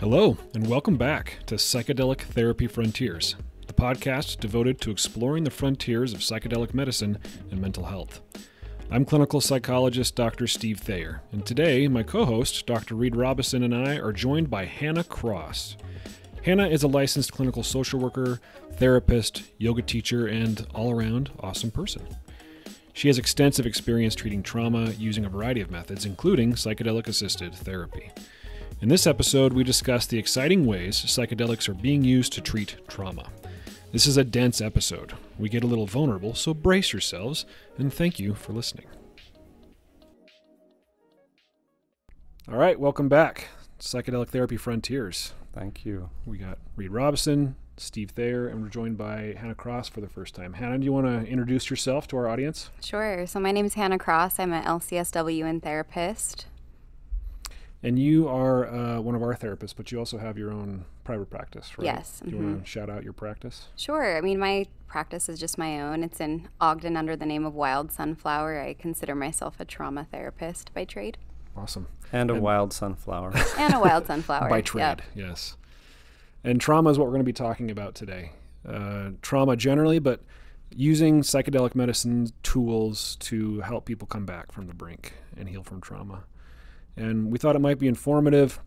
Hello, and welcome back to Psychedelic Therapy Frontiers, the podcast devoted to exploring the frontiers of psychedelic medicine and mental health. I'm clinical psychologist Dr. Steve Thayer, and today my co host, Dr. Reid Robison, and I are joined by Hannah Cross. Hannah is a licensed clinical social worker, therapist, yoga teacher, and all around awesome person. She has extensive experience treating trauma using a variety of methods, including psychedelic assisted therapy. In this episode, we discuss the exciting ways psychedelics are being used to treat trauma. This is a dense episode. We get a little vulnerable, so brace yourselves, and thank you for listening. All right, welcome back. Psychedelic Therapy Frontiers. Thank you. We got Reid Robison, Steve Thayer, and we're joined by Hannah Cross for the first time. Hannah, do you want to introduce yourself to our audience? Sure. So my name is Hannah Cross. I'm an LCSW and therapist. And you are uh, one of our therapists, but you also have your own private practice, right? Yes. Do you mhm. want to shout out your practice? Sure. I mean, my practice is just my own. It's in Ogden under the name of Wild Sunflower. I consider myself a trauma therapist by trade Awesome. And a And- wild sunflower. and a wild sunflower. By Yep. trade, yes. And trauma is what we're going to be talking about today. Uh, trauma generally, but using psychedelic medicine tools to help people come back from the brink and heal from trauma. And we thought it might be informative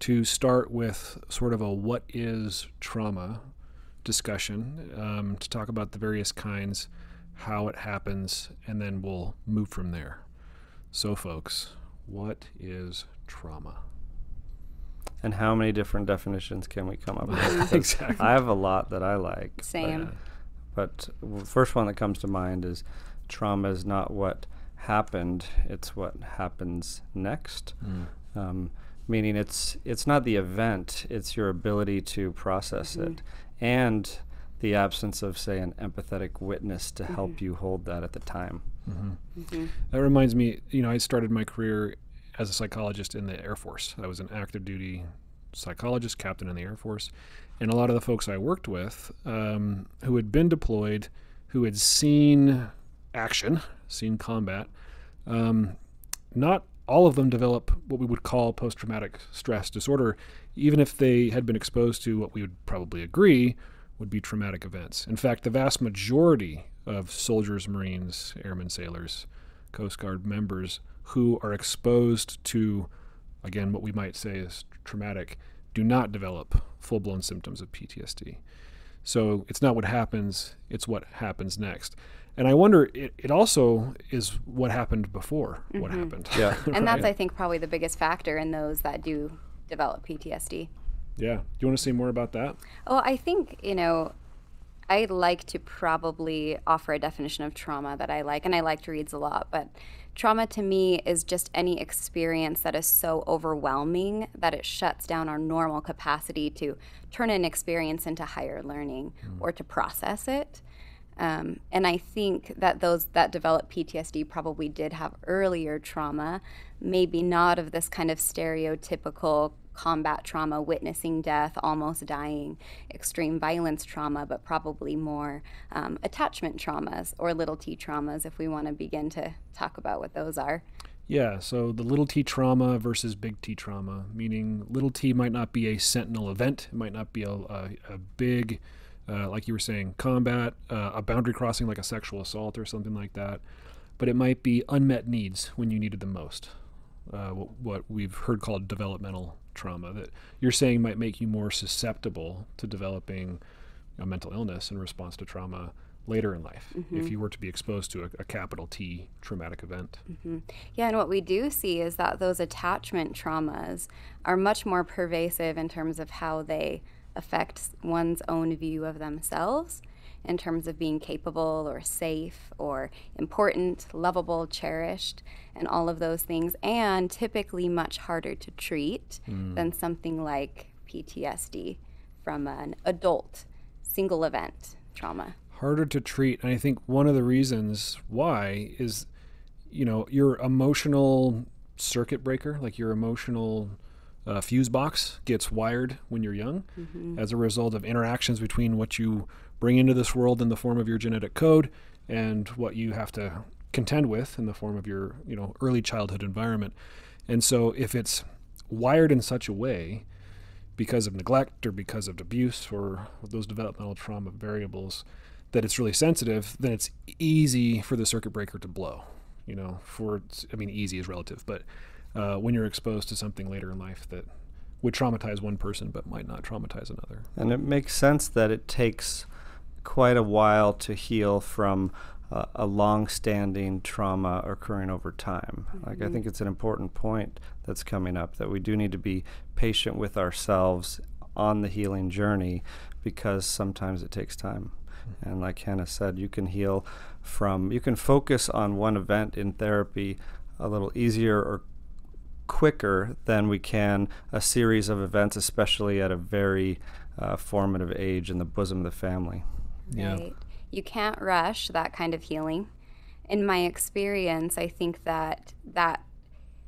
to start with sort of a what is trauma discussion um, to talk about the various kinds, how it happens, and then we'll move from there. So, folks, what is trauma? and how many different definitions can we come up with? Exactly. I have a lot that I like. but- Same. But the first one that comes to mind is trauma is not what happened, it's what happens next. Mm. Um, meaning it's it's not the event, it's your ability to process it. And the absence of, say, an empathetic witness to help you hold that at the time. Mhm. That reminds me, you know, I started my career as a psychologist in the Air Force. I was an active duty psychologist, captain in the Air Force. And a lot of the folks I worked with um, who had been deployed, who had seen action, seen combat, um, not all of them develop what we would call post traumatic stress disorder, even if they had been exposed to what we would probably agree would be traumatic events. In fact, the vast majority of soldiers, Marines, airmen, sailors, Coast Guard members who are exposed to, again, what we might say is traumatic, do not develop full blown symptoms of PTSD. So it's not what happens, it's what happens next. And I wonder, it, it also is what happened before what Mhm. happened. Yeah. And that's, I think, probably the biggest factor in those that do develop PTSD. yeah. Do you want to say more about that? Well, I think, you know, I'd like to probably offer a definition of trauma that I like, and I liked Reid's a lot, but trauma to me is just any experience that is so overwhelming that it shuts down our normal capacity to turn an experience into higher learning or to process it. Um, and I think that those that develop PTSD probably did have earlier trauma, maybe not of this kind of stereotypical combat trauma, witnessing death, almost dying, extreme violence trauma, but probably more um, attachment traumas or little t traumas if we want to begin to talk about what those are. Yeah, so the little t trauma versus big T trauma, meaning little t might not be a sentinel event, it might not be a, a, a big, uh, like you were saying, combat, uh, a boundary crossing like a sexual assault or something like that, but it might be unmet needs when you needed them most. Uh, what, what we've heard called developmental trauma that you're saying might make you more susceptible to developing a mental illness in response to trauma later in life if you were to be exposed to a, a capital T traumatic event. Yeah, and what we do see is that those attachment traumas are much more pervasive in terms of how they affect one's own view of themselves in terms of being capable or safe or important, lovable, cherished, and all of those things, and typically much harder to treat mm. than something like PTSD from an adult single event trauma. harder to treat and i think one of the reasons why is you know your emotional circuit breaker like your emotional uh, fuse box gets wired when you're young as a result of interactions between what you bring into this world in the form of your genetic code and what you have to contend with in the form of your you know early childhood environment and so if it's wired in such a way because of neglect or because of abuse or those developmental trauma variables that it's really sensitive, then it's easy for the circuit breaker to blow. You know, for I mean, easy is relative, but uh, when you're exposed to something later in life that would traumatize one person but might not traumatize another. And it makes sense that it takes quite a while to heal from uh, a long-standing trauma occurring over time. Mm-hmm. Like I think it's an important point that's coming up that we do need to be patient with ourselves on the healing journey because sometimes it takes time. Mm-hmm. And like Hannah said, you can heal from you can focus on one event in therapy a little easier or quicker than we can a series of events, especially at a very uh, formative age in the bosom of the family. Yeah. You can't rush that kind of healing. In my experience, I think that that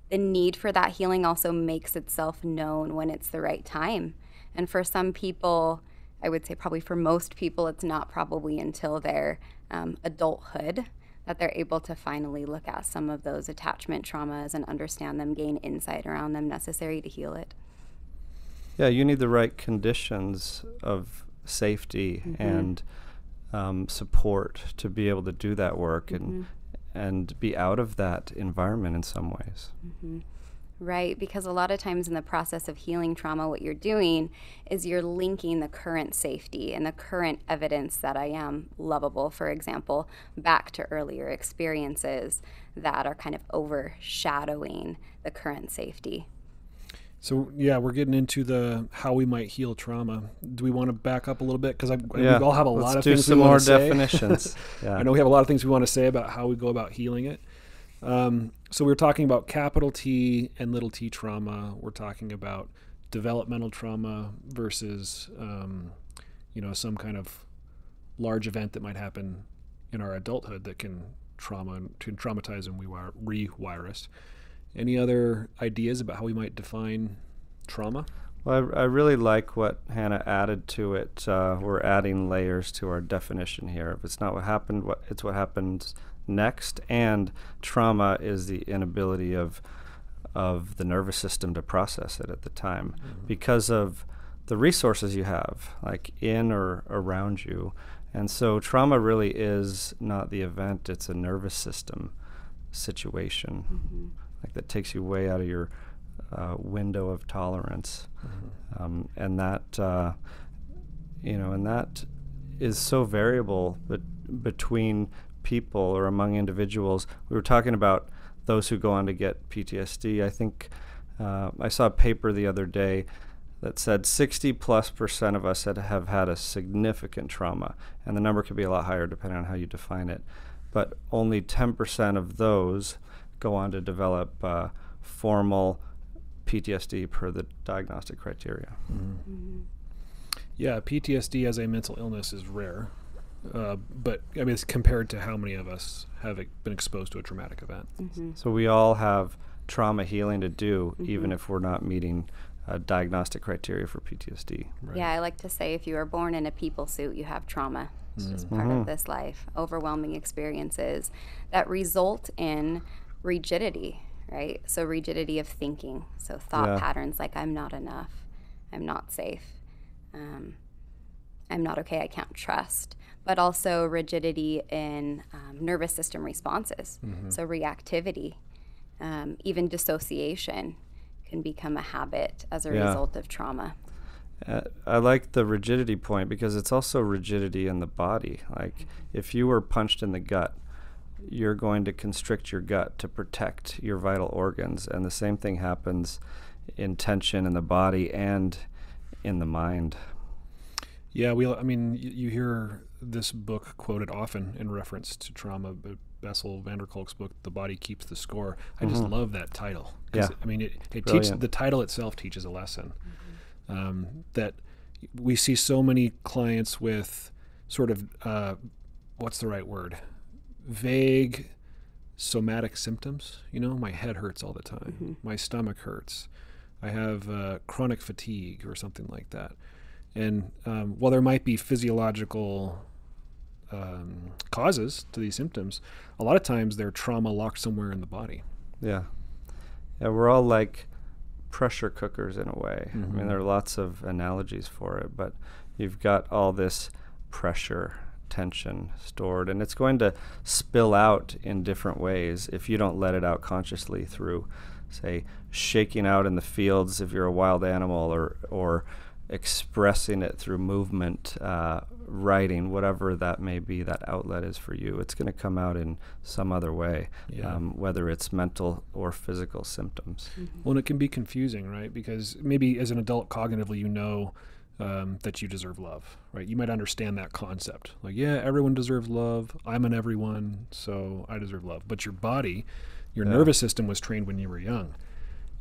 the need for that healing also makes itself known when it's the right time. And for some people, I would say probably for most people, it's not probably until their um, adulthood that they're able to finally look at some of those attachment traumas and understand them, gain insight around them necessary to heal it. Yeah, you need the right conditions of safety mm-hmm. and um, support to be able to do that work mm-hmm. and and be out of that environment in some ways. Mm-hmm. Right, because a lot of times in the process of healing trauma, what you're doing is you're linking the current safety and the current evidence that I am lovable, for example, back to earlier experiences that are kind of overshadowing the current safety. So yeah, we're getting into the how we might heal trauma. Do we want to back up a little bit because yeah. we all have a Let's lot of do things some we more definitions. yeah. I know we have a lot of things we want to say about how we go about healing it. Um, so we are talking about capital T and little t trauma. We're talking about developmental trauma versus, um, you know, some kind of large event that might happen in our adulthood that can trauma to traumatize and rewire us. Any other ideas about how we might define trauma? Well, I, I really like what Hannah added to it. Uh, we're adding layers to our definition here. If it's not what happened, what it's what happens next. And trauma is the inability of of the nervous system to process it at the time mm-hmm. because of the resources you have, like in or around you. And so trauma really is not the event, it's a nervous system situation. Mm-hmm like that takes you way out of your uh, window of tolerance, mm-hmm. um, and that uh, you know, and that is so variable but between people or among individuals. We were talking about those who go on to get PTSD. I think uh, I saw a paper the other day that said 60 plus percent of us had, have had a significant trauma, and the number could be a lot higher depending on how you define it. But only 10% of those go on to develop uh, formal PTSD per the diagnostic criteria. Mm-hmm. Mm-hmm. Yeah, PTSD as a mental illness is rare, uh, but I mean, it's compared to how many of us have been exposed to a traumatic event. Mm-hmm. So we all have trauma healing to do, mm-hmm. even if we're not meeting diagnostic criteria for PTSD. Right. Yeah, I like to say if you are born in a people suit, you have trauma. It's just part of mm-hmm. this life. Overwhelming experiences that result in rigidity, right? So, rigidity of thinking. So, thought yeah. patterns like, I'm not enough, I'm not safe, um, I'm not okay, I can't trust. But also rigidity in um, nervous system responses. Mm-hmm. So, reactivity, um, even dissociation can become a habit as a yeah. result of trauma. Uh, I like the rigidity point because it's also rigidity in the body. Like if you were punched in the gut, you're going to constrict your gut to protect your vital organs. And the same thing happens in tension in the body and in the mind. Yeah, we. I mean, you, you hear this book quoted often in reference to trauma, but Bessel van der Kolk's book, "The Body Keeps the Score." I mm-hmm. just love that title. Yeah. I mean, it, it teaches the title itself teaches a lesson mm-hmm. um, that we see so many clients with sort of uh, what's the right word? vague somatic symptoms. You know, my head hurts all the time, mm-hmm. my stomach hurts, I have uh, chronic fatigue or something like that. And um, while there might be physiological um, causes to these symptoms, a lot of times they're trauma locked somewhere in the body. Yeah. Yeah, we're all like pressure cookers in a way. I Mm-hmm. mean, there are lots of analogies for it, but you've got all this pressure, tension stored, and it's going to spill out in different ways if you don't let it out consciously through, say, shaking out in the fields if you're a wild animal, or or expressing it through movement, uh, writing, whatever that may be, that outlet is for you. It's going to come out in some other way, Yeah. um, whether it's mental or physical symptoms. Well, and it can be confusing, right? Because maybe as an adult, cognitively, you know um, that you deserve love, right? You might understand that concept. Like, yeah, everyone deserves love. I'm an everyone, so I deserve love. But your body, your Yeah. nervous system was trained when you were young,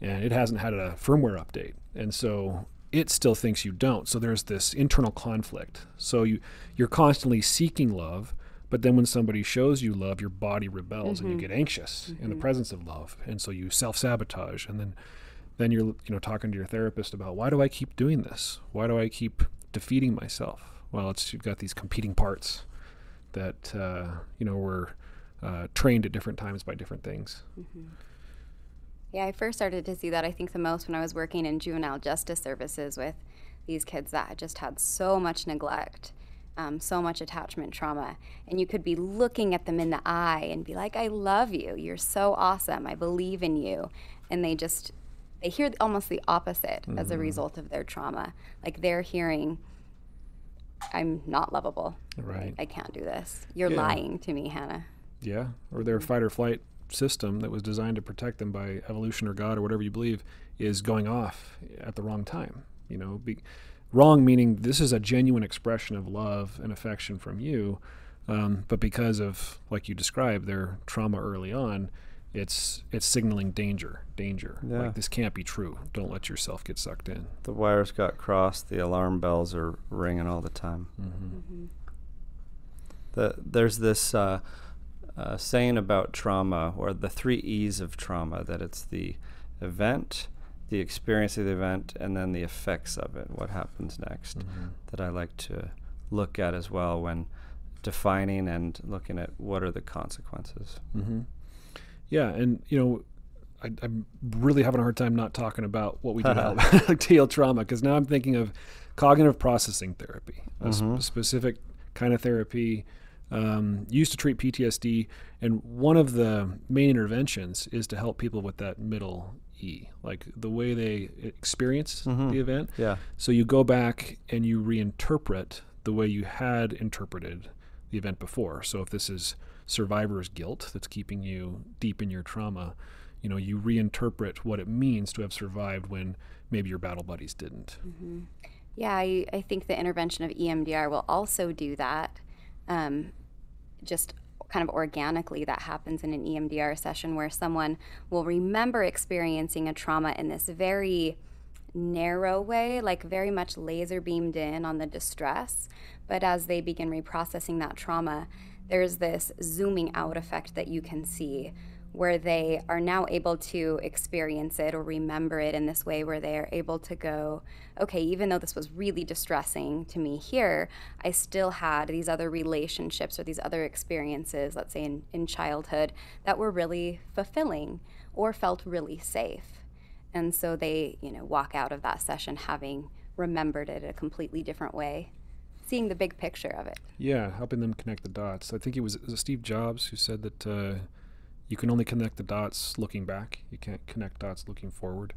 and it hasn't had a firmware update. And so it still thinks you don't. So there's this internal conflict. So you, you're constantly seeking love. But then when somebody shows you love, your body rebels and you get anxious in the presence of love. And so you self sabotage. And then then you're you know talking to your therapist about why do I keep doing this? Why do I keep defeating myself? Well, it's you've got these competing parts that uh, you know were uh, trained at different times by different things. Yeah, I first started to see that I think the most when I was working in juvenile justice services with these kids that just had so much neglect, um, so much attachment trauma. And you could be looking at them in the eye and be like, I love you. You're so awesome. I believe in you. And they just, they hear almost the opposite as a result of their trauma. Like they're hearing, I'm not lovable. Right. I can't do this. You're Yeah. lying to me, Hannah. Yeah, or their fight or flight system that was designed to protect them by evolution or God or whatever you believe is going off at the wrong time. You know, be, wrong meaning this is a genuine expression of love and affection from you, um, but because of like you described their trauma early on, it's it's signaling danger, danger. Yeah. Like this can't be true. Don't let yourself get sucked in. The wires got crossed. The alarm bells are ringing all the time. Mm-hmm. The, there's this uh, uh, saying about trauma, or the three E's of trauma, that it's the event, the experience of the event, and then the effects of it, what happens next, Mm-hmm. that I like to look at as well when defining and looking at what are the consequences. hmm Yeah, and you know, I, I'm really having a hard time not talking about what we do to help like heal trauma because now I'm thinking of cognitive processing therapy, a sp- Mhm. specific kind of therapy um, used to treat PTSD, and one of the main interventions is to help people with that middle E, like the way they experience Mhm. the event. Yeah. So you go back and you reinterpret the way you had interpreted the event before. So if this is survivor's guilt that's keeping you deep in your trauma, you know, you reinterpret what it means to have survived when maybe your battle buddies didn't. Yeah, I, I think the intervention of E EMDR will also do that. Um, just kind of organically, that happens in an EMDR session where someone will remember experiencing a trauma in this very narrow way, like very much laser beamed in on the distress. But as they begin reprocessing that trauma, there's this zooming out effect that you can see where they are now able to experience it or remember it in this way where they are able to go, okay, even though this was really distressing to me here, I still had these other relationships or these other experiences, let's say in, in childhood, that were really fulfilling or felt really safe. And so they, you know, walk out of that session having remembered it a completely different way, seeing the big picture of it. Yeah, helping them connect the dots. I think it was, it Steve Jobs who said that uh, you can only connect the dots looking back. You can't connect dots looking forward.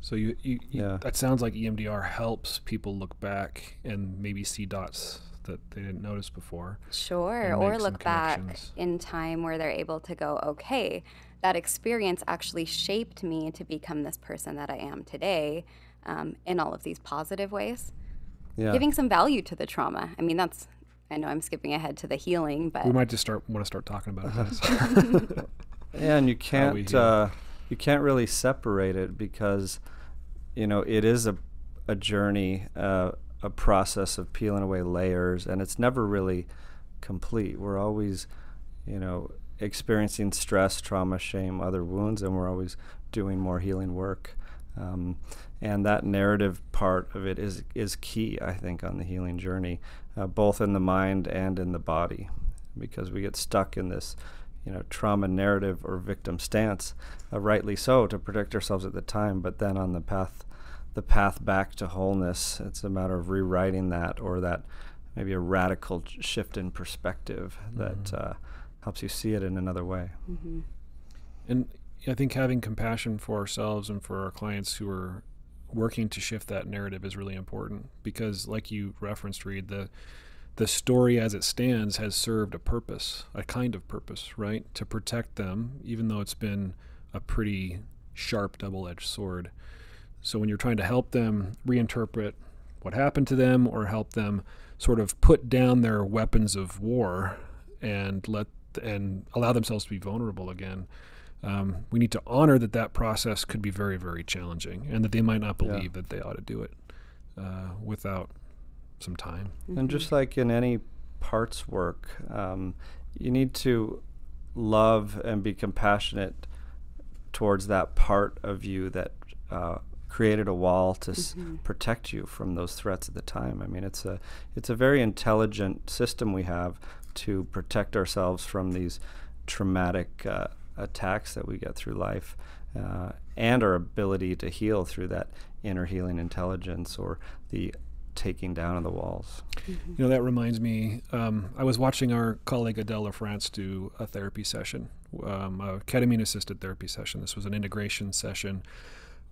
So you, you, you Yeah. that sounds like EMDR helps people look back and maybe see dots that they didn't notice before. Sure, or look back in time where they're able to go, okay, that experience actually shaped me to become this person that I am today um, in all of these positive ways. Yeah. Giving some value to the trauma. I mean, that's, I know I'm skipping ahead to the healing, but We might just start want to start talking about it. Yeah, and you can't uh, you can't really separate it because you know it is a a journey, uh, a process of peeling away layers, and it's never really complete. We're always, you know, experiencing stress, trauma, shame, other wounds, and we're always doing more healing work. Um, and that narrative part of it is is key, I think, on the healing journey, uh, both in the mind and in the body, because we get stuck in this you know, trauma narrative or victim stance, uh, rightly so, to protect ourselves at the time. But then on the path, the path back to wholeness, it's a matter of rewriting that or that maybe a radical shift in perspective mm-hmm. that uh, helps you see it in another way. Mm-hmm. And I think having compassion for ourselves and for our clients who are working to shift that narrative is really important because, like you referenced, Reid, the the story as it stands has served a purpose, a kind of purpose, right? To protect them, even though it's been a pretty sharp double edged sword. So when you're trying to help them reinterpret what happened to them or help them sort of put down their weapons of war and let and allow themselves to be vulnerable again, um, we need to honor that that process could be very, very challenging and that they might not believe yeah. that they ought to do it uh, without some time. Mm-hmm. And just like in any parts work, um, you need to love and be compassionate towards that part of you that uh, created a wall to mm-hmm. s- protect you from those threats at the time. I mean, it's a it's a very intelligent system we have to protect ourselves from these traumatic uh, attacks that we get through life, uh, and our ability to heal through that inner healing intelligence or the taking down of the walls. Mm-hmm. You know, that reminds me, um, I was watching our colleague Adele France do a therapy session, um, a ketamine assisted therapy session. This was an integration session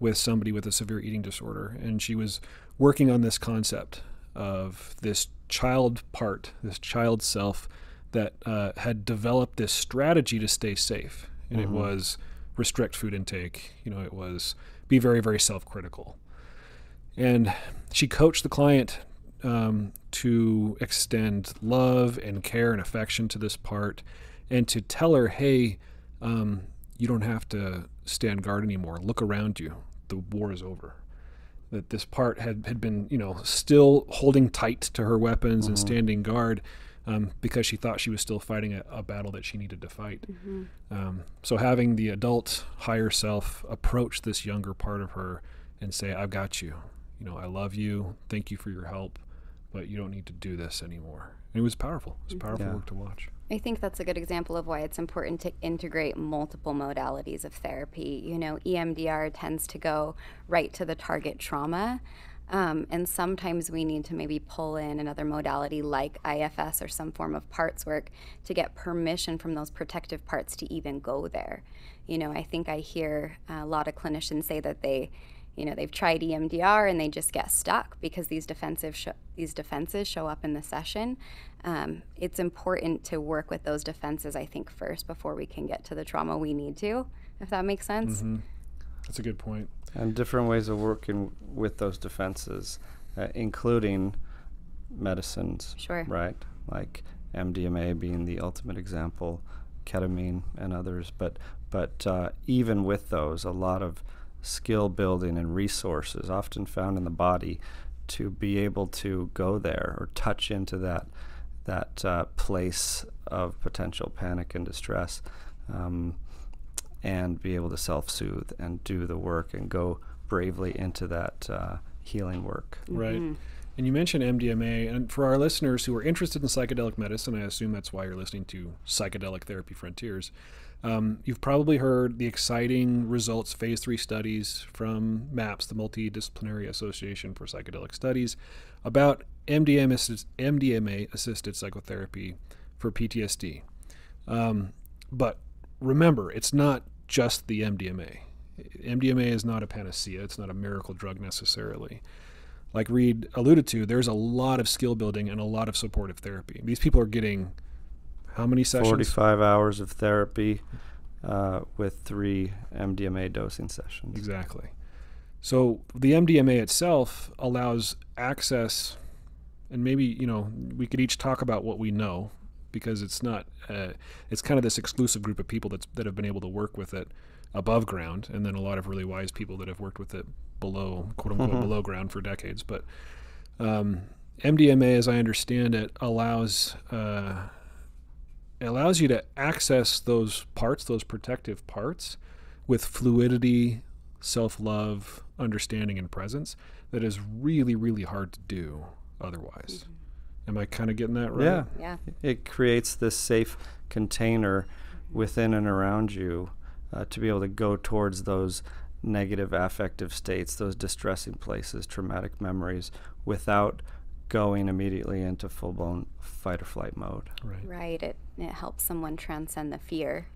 with somebody with a severe eating disorder. And she was working on this concept of this child part, this child self that uh, had developed this strategy to stay safe. And mm-hmm. it was restrict food intake, you know, it was be very, very self critical. And she coached the client um, to extend love and care and affection to this part and to tell her, hey, um, you don't have to stand guard anymore. Look around you. The war is over. That this part had, had been, you know, still holding tight to her weapons mm-hmm. and standing guard um, because she thought she was still fighting a, a battle that she needed to fight. Mm-hmm. Um, so having the adult higher self approach this younger part of her and say, I've got you you know, I love you. Thank you for your help, but you don't need to do this anymore. And it was powerful. It was mm-hmm. powerful yeah. work to watch. I think that's a good example of why it's important to integrate multiple modalities of therapy. You know, EMDR tends to go right to the target trauma. Um, and sometimes we need to maybe pull in another modality like IFS or some form of parts work to get permission from those protective parts to even go there. You know, I think I hear a lot of clinicians say that they you know they've tried EMDR and they just get stuck because these defensive sh- these defenses show up in the session. Um, it's important to work with those defenses, I think, first before we can get to the trauma we need to. If that makes sense. Mm-hmm. That's a good point. And different ways of working with those defenses, uh, including medicines. Sure. Right, like MDMA being the ultimate example, ketamine and others. But but uh, even with those, a lot of skill building and resources often found in the body to be able to go there or touch into that that uh, place of potential panic and distress um, and be able to self-soothe and do the work and go bravely into that uh, healing work right mm-hmm. and you mentioned MDMA and for our listeners who are interested in psychedelic medicine I assume that's why you're listening to psychedelic therapy frontiers um, you've probably heard the exciting results, phase three studies from MAPS, the Multidisciplinary Association for Psychedelic Studies, about MDMA, MDMA assisted psychotherapy for PTSD. Um, but remember, it's not just the MDMA. MDMA is not a panacea, it's not a miracle drug necessarily. Like Reid alluded to, there's a lot of skill building and a lot of supportive therapy. These people are getting how many sessions? 45 hours of therapy uh, with three MDMA dosing sessions. Exactly. So the MDMA itself allows access, and maybe you know we could each talk about what we know, because it's not. Uh, it's kind of this exclusive group of people that's that have been able to work with it above ground, and then a lot of really wise people that have worked with it below quote unquote mm-hmm. below ground for decades. But um, MDMA, as I understand it, allows uh, it allows you to access those parts, those protective parts, with fluidity, self love, understanding, and presence that is really, really hard to do otherwise. Mm-hmm. Am I kind of getting that right? Yeah. Yeah. It creates this safe container within and around you uh, to be able to go towards those negative affective states, those distressing places, traumatic memories, without going immediately into full blown fight or flight mode. Right. Right. It, it helps someone transcend the fear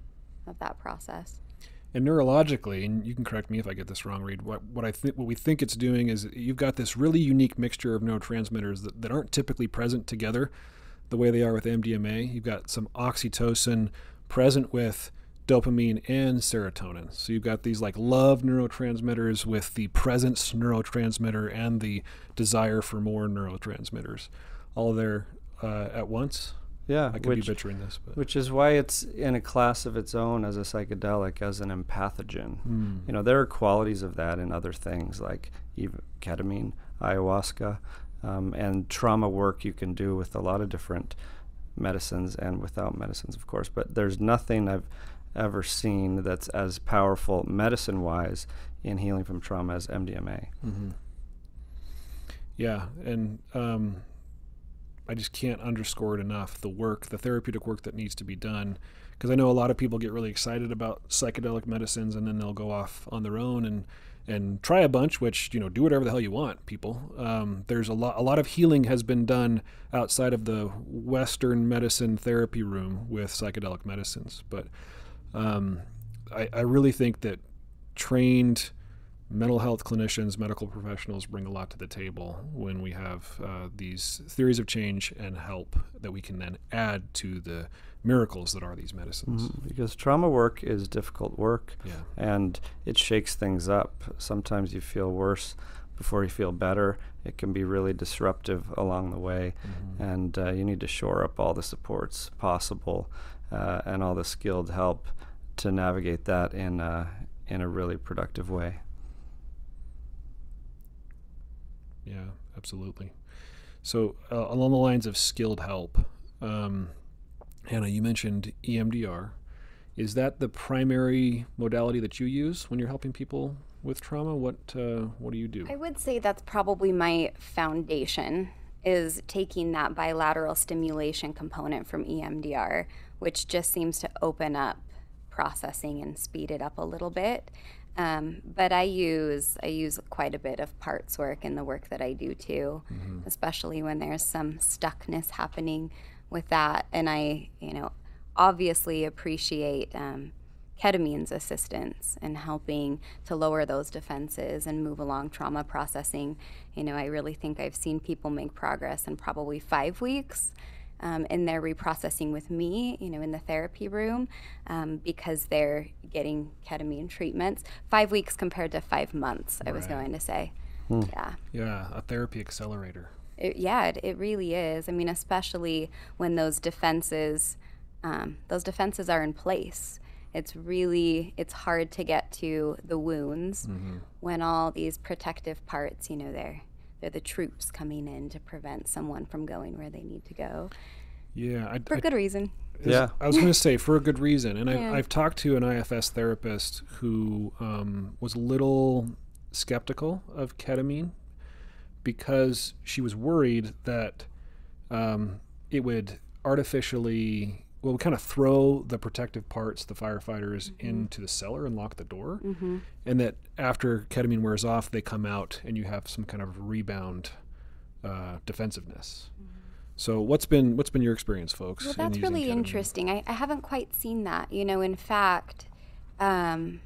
of that process. And neurologically, and you can correct me if I get this wrong, Reid. What what I think what we think it's doing is you've got this really unique mixture of neurotransmitters that, that aren't typically present together, the way they are with MDMA. You've got some oxytocin present with dopamine and serotonin. So you've got these like love neurotransmitters with the presence neurotransmitter and the desire for more neurotransmitters, all there uh, at once. Yeah, I could which, be butchering this, but which is why it's in a class of its own as a psychedelic, as an empathogen. Mm. You know, there are qualities of that in other things like even ketamine, ayahuasca, um, and trauma work you can do with a lot of different medicines and without medicines, of course. But there's nothing I've ever seen that's as powerful medicine wise in healing from trauma as MDMA. Mm-hmm. Yeah, and um, I just can't underscore it enough the work, the therapeutic work that needs to be done. Because I know a lot of people get really excited about psychedelic medicines and then they'll go off on their own and and try a bunch, which you know, do whatever the hell you want, people. Um, there's a lot, a lot of healing has been done outside of the Western medicine therapy room with psychedelic medicines, but um, I, I really think that trained mental health clinicians, medical professionals bring a lot to the table when we have uh, these theories of change and help that we can then add to the miracles that are these medicines. Mm-hmm. Because trauma work is difficult work Yeah. and it shakes things up. Sometimes you feel worse before you feel better. It can be really disruptive along the way, Mm-hmm. and uh, you need to shore up all the supports possible uh, and all the skilled help to navigate that in uh, in a really productive way. Yeah, absolutely. So, uh, along the lines of skilled help, um, Hannah, you mentioned EMDR. Is that the primary modality that you use when you're helping people with trauma? What uh, What do you do? I would say that's probably my foundation is taking that bilateral stimulation component from EMDR, which just seems to open up processing and speed it up a little bit. Um, but I use I use quite a bit of parts work in the work that I do too, especially when there's some stuckness happening with that. And I, you know, obviously appreciate um, ketamine's assistance in helping to lower those defenses and move along trauma processing. You know, I really think I've seen people make progress in probably five weeks um, in their reprocessing with me, you know, in the therapy room, um, because they're getting ketamine treatments. Five weeks compared to five months, I was going to say. Yeah. Yeah, a therapy accelerator. It, yeah, it, it really is. I mean, especially when those defenses, um, those defenses are in place. It's really, it's hard to get to the wounds when all these protective parts, you know, they're they're the troops coming in to prevent someone from going where they need to go Yeah, I, for I- good reason. Yeah. I was going to say for a good reason, and Yeah. I, I've talked to an IFS therapist who um, was a little skeptical of ketamine because she was worried that um, it would artificially well would kind of throw the protective parts the firefighters into the cellar and lock the door Mm-hmm. and that after ketamine wears off they come out and you have some kind of rebound uh, defensiveness so what's been what's been your experience folks Well, that's using really ketamine? interesting. I, I haven't quite seen that. You know, in fact, um,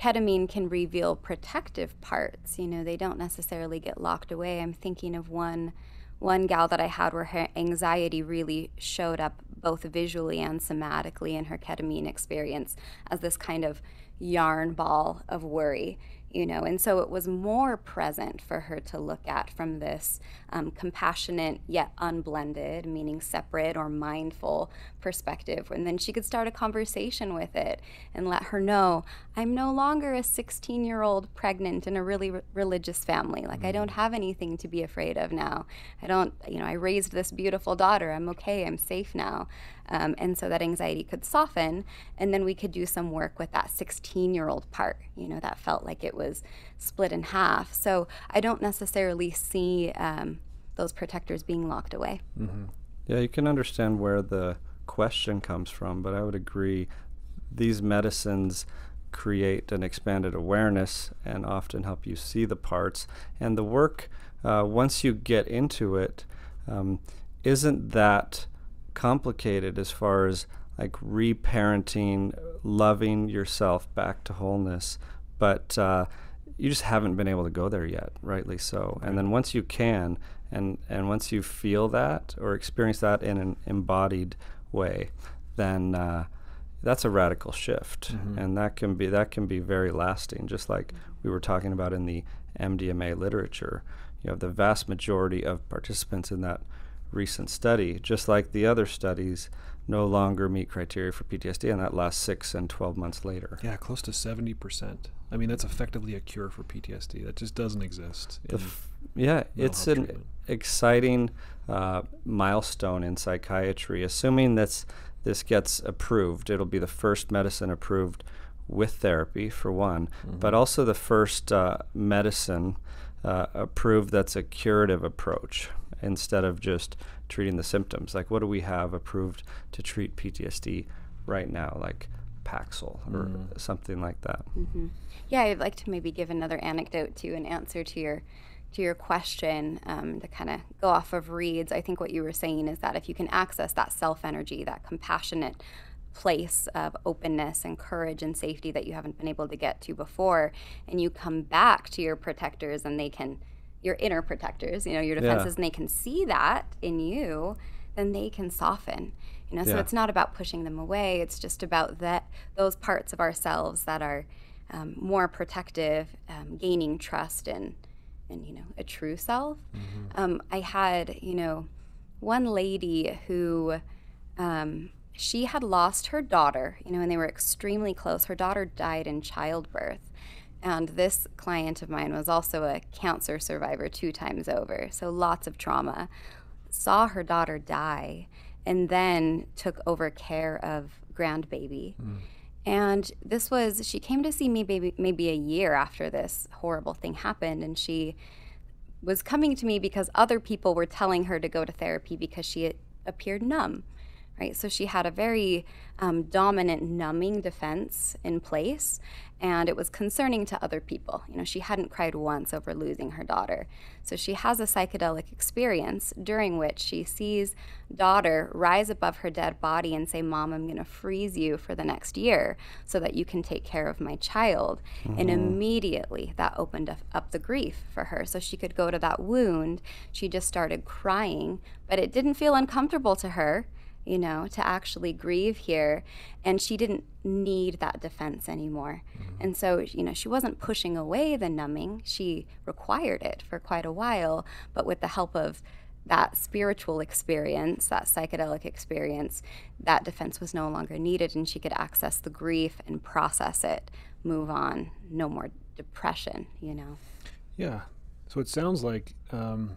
ketamine can reveal protective parts. You know, they don't necessarily get locked away. I'm thinking of one one gal that I had where her anxiety really showed up both visually and somatically in her ketamine experience as this kind of yarn ball of worry you know? And so it was more present for her to look at from this um, compassionate yet unblended meaning separate or mindful perspective. And then she could start a conversation with it and let her know i'm no longer a 16 year old pregnant in a really re- religious family. Like i don't have anything to be afraid of now. I don't you know i raised this beautiful daughter. I'm okay. I'm safe now um, and so that anxiety could soften and then we could do some work with that 16 year old part you know that felt like it was split in half. So i don't necessarily see um, those protectors being locked away. Yeah, you can understand where the question comes from, but I would agree these medicines create an expanded awareness and often help you see the parts. And the work, uh, once you get into it, um, not that complicated as far as like reparenting, loving yourself back to wholeness. But uh, you just haven't been able to go there yet, rightly so. And then once you can, and and once you feel that or experience that in an embodied way, then uh, that's a radical shift, mm-hmm. and that can be that can be very lasting. Just like we were talking about in the MDMA literature, you have the vast majority of participants in that recent study, just like the other studies, no longer meet criteria for PTSD, and that lasts six and 12 months later. Yeah, close to 70%. I mean, that's effectively a cure for PTSD. That just doesn't exist. F- yeah, it's an treatment. exciting uh, milestone in psychiatry, assuming that's this gets approved. It'll be the first medicine approved with therapy, for one, mm-hmm. but also the first uh, medicine uh, approved that's a curative approach instead of just treating the symptoms. Like, what do we have approved to treat PTSD right now? Like Paxil or mm. something like that. Mm-hmm. Yeah, I'd like to maybe give another anecdote to an answer to your to your question um, to kind of go off of Reid's. I think what you were saying is that if you can access that self energy, that compassionate place of openness and courage and safety that you haven't been able to get to before, and you come back to your protectors and they can your inner protectors, you know, your defenses, yeah. and they can see that in you, then they can soften. You know, so yeah. it's not about pushing them away. It's just about that those parts of ourselves that are um, more protective, um, gaining trust and and you know a true self. Mm-hmm. Um, I had you know one lady who um, she had lost her daughter. You know, and they were extremely close. Her daughter died in childbirth, and this client of mine was also a cancer survivor two times over, so lots of trauma. Saw her daughter die and then took over care of grandbaby. Mm. And this was, she came to see me maybe, maybe a year after this horrible thing happened. And she was coming to me because other people were telling her to go to therapy because she appeared numb right? So she had a very um, dominant numbing defense in place, and it was concerning to other people. You know, she hadn't cried once over losing her daughter. So she has a psychedelic experience during which she sees daughter rise above her dead body and say, Mom, I'm going to freeze you for the next year so that you can take care of my child. Mm-hmm. And immediately that opened up the grief for her. So she could go to that wound. She just started crying, but it didn't feel uncomfortable to her you know, to actually grieve here. And she didn't need that defense anymore. Mm-hmm. And so, you know, she wasn't pushing away the numbing, she required it for quite a while. But with the help of that spiritual experience, that psychedelic experience, that defense was no longer needed, and she could access the grief and process it, move on, no more depression, you know? Yeah. So it sounds like um,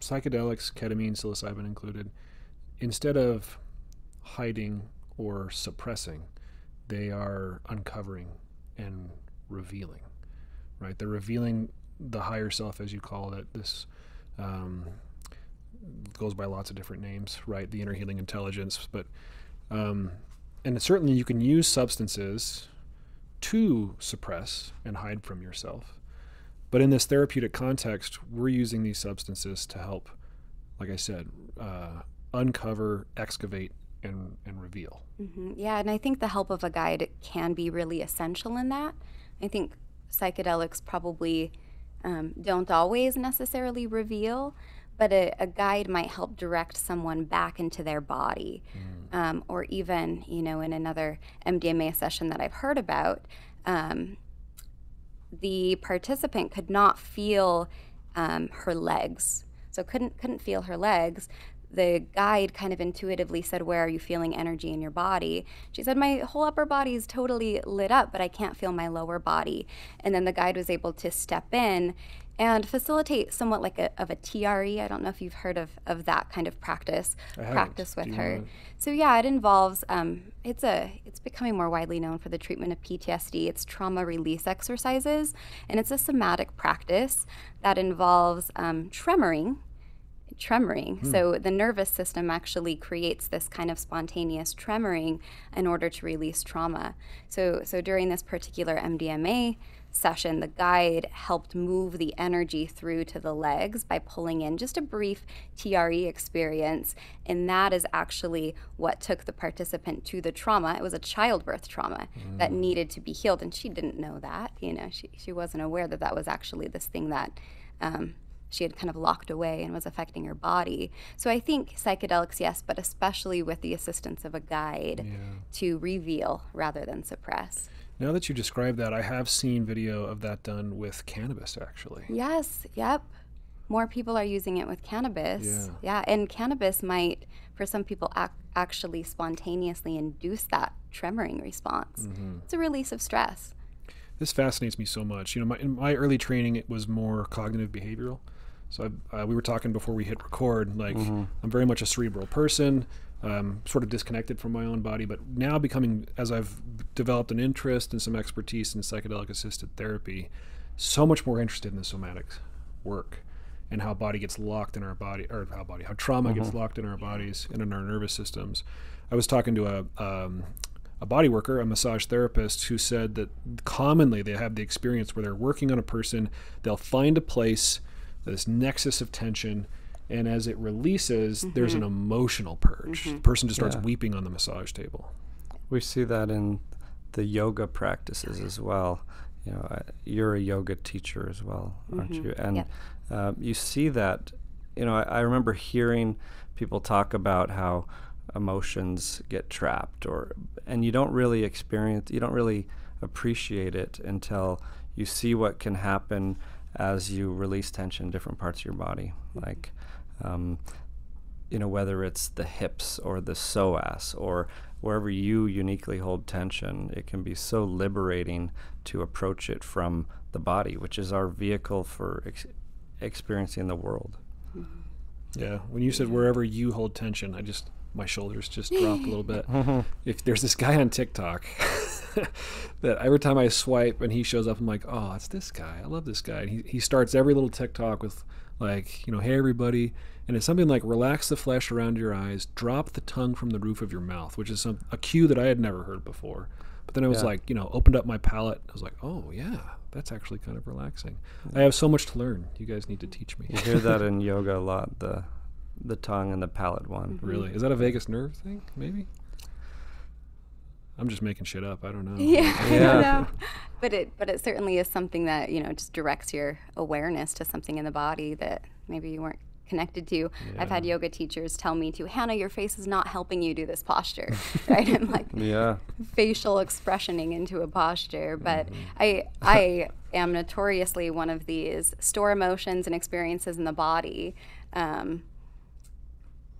psychedelics, ketamine, psilocybin included, instead of hiding or suppressing, they are uncovering and revealing, right? They're revealing the higher self, as you call it. This um, goes by lots of different names, right? The inner healing intelligence, but um, and certainly you can use substances to suppress and hide from yourself. But in this therapeutic context, we're using these substances to help, like I said, uh, uncover, excavate, and, and reveal. Mm-hmm. Yeah, and I think the help of a guide can be really essential in that. I think psychedelics probably um, don't always necessarily reveal, but a, a, guide might help direct someone back into their body. Mm. Um, or even, you know, in another MDMA session that I've heard about, um, the participant could not feel um, her legs. So couldn't couldn't feel her legs, the guide kind of intuitively said, Where are you feeling energy in your body? She said, My whole upper body is totally lit up, but I can't feel my lower body. And then the guide was able to step in and facilitate somewhat like a, of a TRE. I don't know if you've heard of, of that kind of practice practice with her. So yeah, it involves um, it's a it's becoming more widely known for the treatment of PTSD. It's trauma release exercises, and it's a somatic practice that involves um, tremoring tremoring. Hmm. So the nervous system actually creates this kind of spontaneous tremoring in order to release trauma. So so during this particular MDMA session, the guide helped move the energy through to the legs by pulling in just a brief TRE experience. And that is actually what took the participant to the trauma. It was a childbirth trauma that needed to be healed. And she didn't know that. You know, she, she wasn't aware that that was actually this thing that. Um, she had kind of locked away and was affecting her body. So I think psychedelics, yes, but especially with the assistance of a guide to reveal rather than suppress. Now that you describe that, I have seen video of that done with cannabis, actually. Yes, yep. More people are using it with cannabis. Yeah, and cannabis might, for some people, ac- actually spontaneously induce that tremoring response. Mm-hmm. It's a release of stress. This fascinates me so much. You know, my, in my early training, it was more cognitive behavioral. So I, uh, we were talking before we hit record. Like I'm very much a cerebral person, um, sort of disconnected from my own body. But now becoming, as I've developed an interest and some expertise in psychedelic assisted therapy, so much more interested in the somatic work and how body gets locked in our body, or how body, how trauma gets locked in our bodies and in our nervous systems. I was talking to a um, a body worker, a massage therapist, who said that commonly they have the experience where they're working on a person, they'll find a place, this nexus of tension, and as it releases, there's an emotional purge. The person just starts Yeah. weeping on the massage table. We see that in the yoga practices as well. You know, uh, you're a yoga teacher as well, aren't you? And Yep. uh, you see that. You know, I, I remember hearing people talk about how emotions get trapped, or and you don't really experience, you don't really appreciate it until you see what can happen as you release tension in different parts of your body, like. Um, you know, whether it's the hips or the psoas or wherever you uniquely hold tension, it can be so liberating to approach it from the body, which is our vehicle for ex- experiencing the world. Yeah. When you said wherever you hold tension, I just my shoulders just dropped a little bit. If there's this guy on TikTok that every time I swipe and he shows up, I'm like, oh, it's this guy. I love this guy. And he, he starts every little TikTok with like, you know, hey everybody, and it's something like relax the flesh around your eyes, drop the tongue from the roof of your mouth, which is some, a cue that I had never heard before. But then I was Yeah. like, you know, opened up my palate. I was like, oh yeah, that's actually kind of relaxing. I have so much to learn. You guys need to teach me. You hear that in yoga a lot, the the tongue and the palate one. Really? Is that a vagus nerve thing? Maybe. I'm just making shit up. I don't know. Yeah, I Yeah. don't know. But it but it certainly is something that, you know, just directs your awareness to something in the body that maybe you weren't connected to. I've had yoga teachers tell me to, Hannah, your face is not helping you do this posture. right? I'm like Yeah. facial expressioning into a posture. But I I am notoriously one of these store emotions and experiences in the body. Um,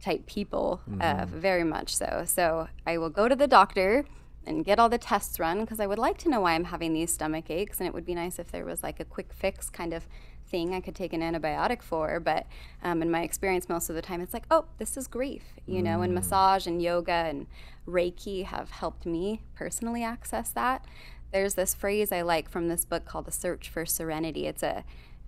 type people, uh, very much so. So I will go to the doctor and get all the tests run because I would like to know why I'm having these stomach aches, and it would be nice if there was like a quick fix kind of thing I could take an antibiotic for. But um, in my experience, most of the time, it's like, oh, this is grief, you know. And massage and yoga and Reiki have helped me personally access that. There's this phrase I like from this book called "The Search for Serenity." It's a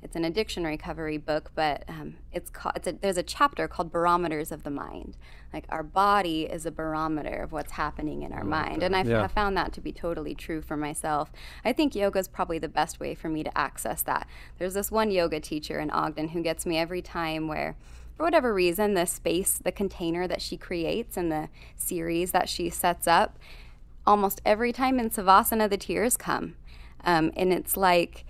it's an addiction recovery book, but um, it's called. It's a, there's a chapter called "Barometers of the Mind." Like our body is a barometer of what's happening in our mind, and I've, Yeah. Found that to be totally true for myself. I think yoga is probably the best way for me to access that. There's this one yoga teacher in Ogden who gets me every time where for whatever reason, the space, the container that she creates and the series that she sets up, almost every time in Savasana, the tears come. Um, and it's like,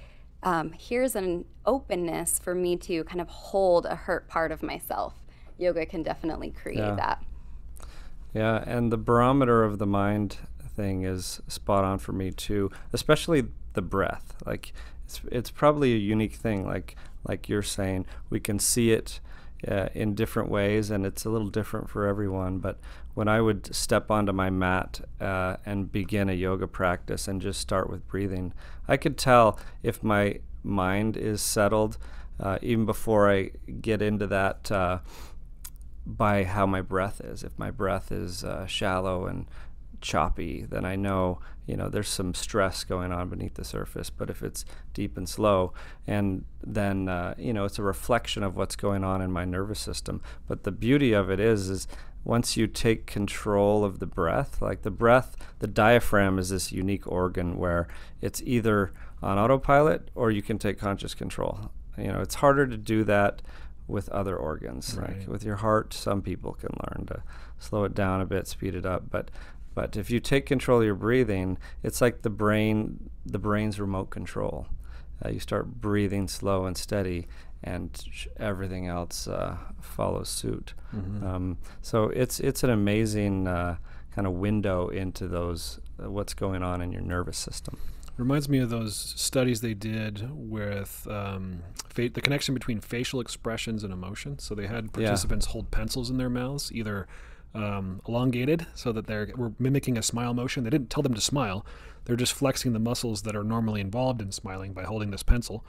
um, here's an openness for me to kind of hold a hurt part of myself. Yoga can definitely create Yeah. that. Yeah, and the barometer of the mind thing is spot on for me too, especially the breath. Like it's it's probably a unique thing. Like like you're saying, we can see it uh, in different ways, and it's a little different for everyone. But when I would step onto my mat uh, and begin a yoga practice and just start with breathing, I could tell if my mind is settled uh, even before I get into that. Uh, by how my breath is. If my breath is uh, shallow and choppy, then I know you know there's some stress going on beneath the surface. But if it's deep and slow, and then uh, you know it's a reflection of what's going on in my nervous system. But the beauty of it is, is once you take control of the breath, like the breath, the diaphragm is this unique organ where it's either on autopilot or you can take conscious control. You know, it's harder to do that with other organs. Right. Like with your heart, some people can learn to slow it down a bit, speed it up, but but if you take control of your breathing, it's like the brain, the brain's remote control. Uh, you start breathing slow and steady, and sh- everything else uh, follows suit. Mm-hmm. Um, so it's it's an amazing uh, kind of window into those uh, what's going on in your nervous system. Reminds me of those studies they did with um, fa- the connection between facial expressions and emotion. So they had Yeah. participants hold pencils in their mouths, either um, elongated so that they're we're mimicking a smile motion. They didn't tell them to smile; they're just flexing the muscles that are normally involved in smiling by holding this pencil,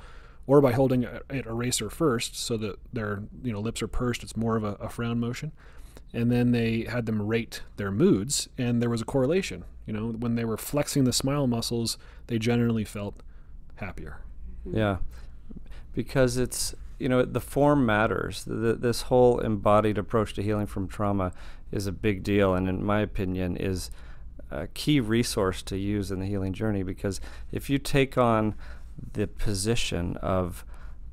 or by holding an eraser first, so that their you know lips are pursed. It's more of a, a frown motion and then they had them rate their moods and there was a correlation you know when they were flexing the smile muscles they generally felt happier Yeah, because it's you know the form matters. The, this whole embodied approach to healing from trauma is a big deal, and in my opinion, is a key resource to use in the healing journey. Because if you take on the position of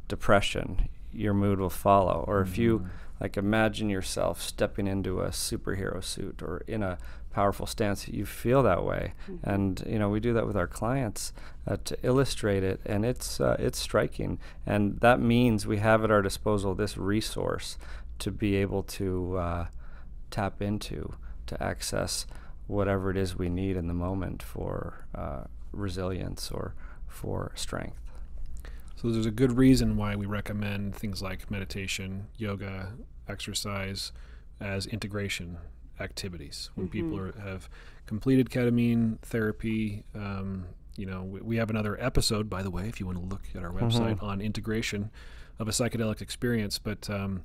depression, your mood will follow. Or if you like imagine yourself stepping into a superhero suit or in a powerful stance you feel that way and you know we do that with our clients uh, to illustrate it and it's uh, it's striking and that means we have at our disposal this resource to be able to uh, tap into to access whatever it is we need in the moment for uh, resilience or for strength. So there's a good reason why we recommend things like meditation yoga exercise as integration activities. When people are, have completed ketamine therapy um, you know we, we have another episode by the way if you want to look at our website on integration of a psychedelic experience but um,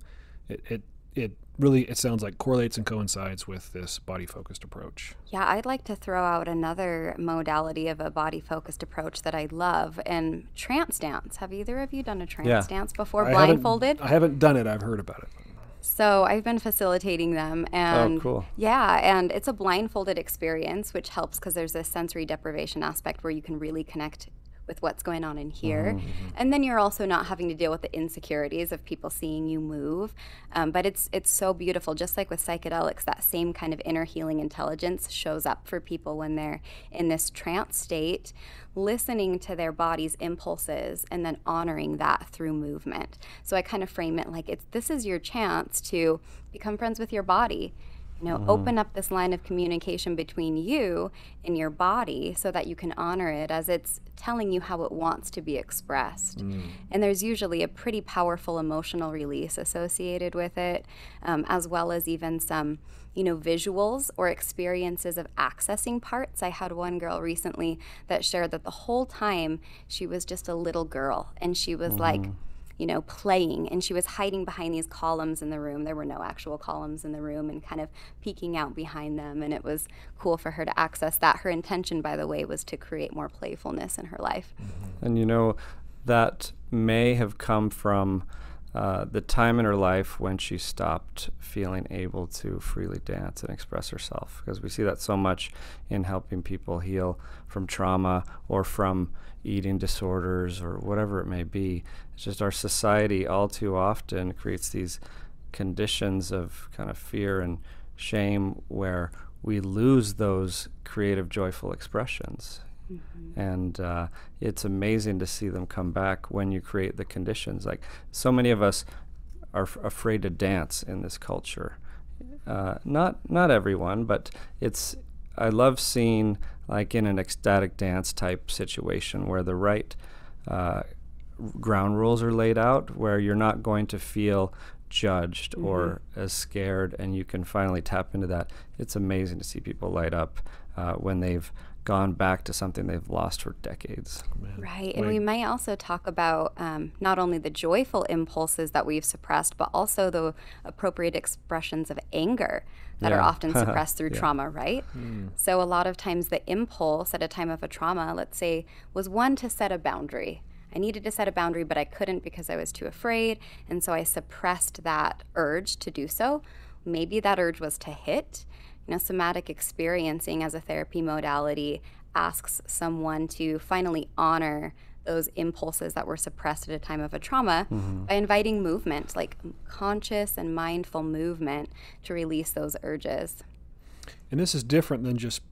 it, it it really it sounds like correlates and coincides with this body focused approach Yeah, I'd like to throw out another modality of a body focused approach that I love and trance dance. Have either of you done a trance Yeah. dance before I haven't- blindfolded? I haven't done it I've heard about it So I've been facilitating them, oh, and cool. yeah, and it's a blindfolded experience, which helps because there's this sensory deprivation aspect where you can really connect with what's going on in here, and then you're also not having to deal with the insecurities of people seeing you move. Um, but it's it's so beautiful, just like with psychedelics, that same kind of inner healing intelligence shows up for people when they're in this trance state, listening to their body's impulses and then honoring that through movement. So I kind of frame it like it's this is your chance to become friends with your body. You know, mm-hmm. open up this line of communication between you and your body so that you can honor it as it's telling you how it wants to be expressed. Mm. And there's usually a pretty powerful emotional release associated with it, um, as well as even some, you know, visuals or experiences of accessing parts. I had one girl recently that shared that the whole time she was just a little girl and she was like, mm-hmm. You know, playing, and she was hiding behind these columns in the room. There were no actual columns in the room, and kind of peeking out behind them. And it was cool for her to access that. Her intention, by the way, was to create more playfulness in her life. And you know, that may have come from uh, the time in her life when she stopped feeling able to freely dance and express herself. Because we see that so much in helping people heal from trauma or from eating disorders or whatever it may be. It's just our society all too often creates these conditions of kind of fear and shame where we lose those creative, joyful expressions. And uh, it's amazing to see them come back when you create the conditions. Like so many of us are f- afraid to dance in this culture. Uh, not not everyone, but it's. I love seeing like in an ecstatic dance type situation where the right uh, ground rules are laid out, where you're not going to feel judged or as scared, and you can finally tap into that. It's amazing to see people light up uh, when they've gone back to something they've lost for decades. Man. Right. And Like- we might also talk about um, not only the joyful impulses that we've suppressed, but also the appropriate expressions of anger that are often suppressed through Yeah. trauma, right? So, a lot of times, the impulse at a time of a trauma, let's say, was one to set a boundary. I needed to set a boundary, but I couldn't because I was too afraid. And so I suppressed that urge to do so. Maybe that urge was to hit. You know, somatic experiencing as a therapy modality asks someone to finally honor those impulses that were suppressed at a time of a trauma mm-hmm. by inviting movement, like conscious and mindful movement, to release those urges. And this is different than just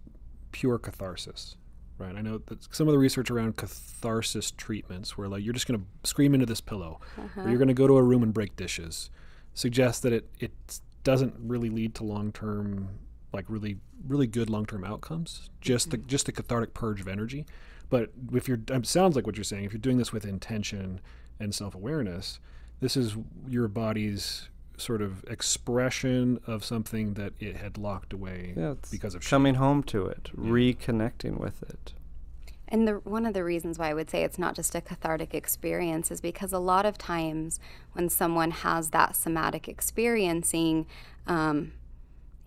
pure catharsis, right? I know that some of the research around catharsis treatments, where like you're just going to scream into this pillow, or uh-huh. you're going to go to a room and break dishes, suggests that it it doesn't really lead to long term, like really really good long term outcomes. Just the just the cathartic purge of energy. But if you're, it sounds like what you're saying. If you're doing this with intention and self awareness, this is your body's sort of expression of something that it had locked away Yeah, because of shame. coming home to it, reconnecting with it. And the, one of the reasons why I would say it's not just a cathartic experience is because a lot of times when someone has that somatic experiencing, um,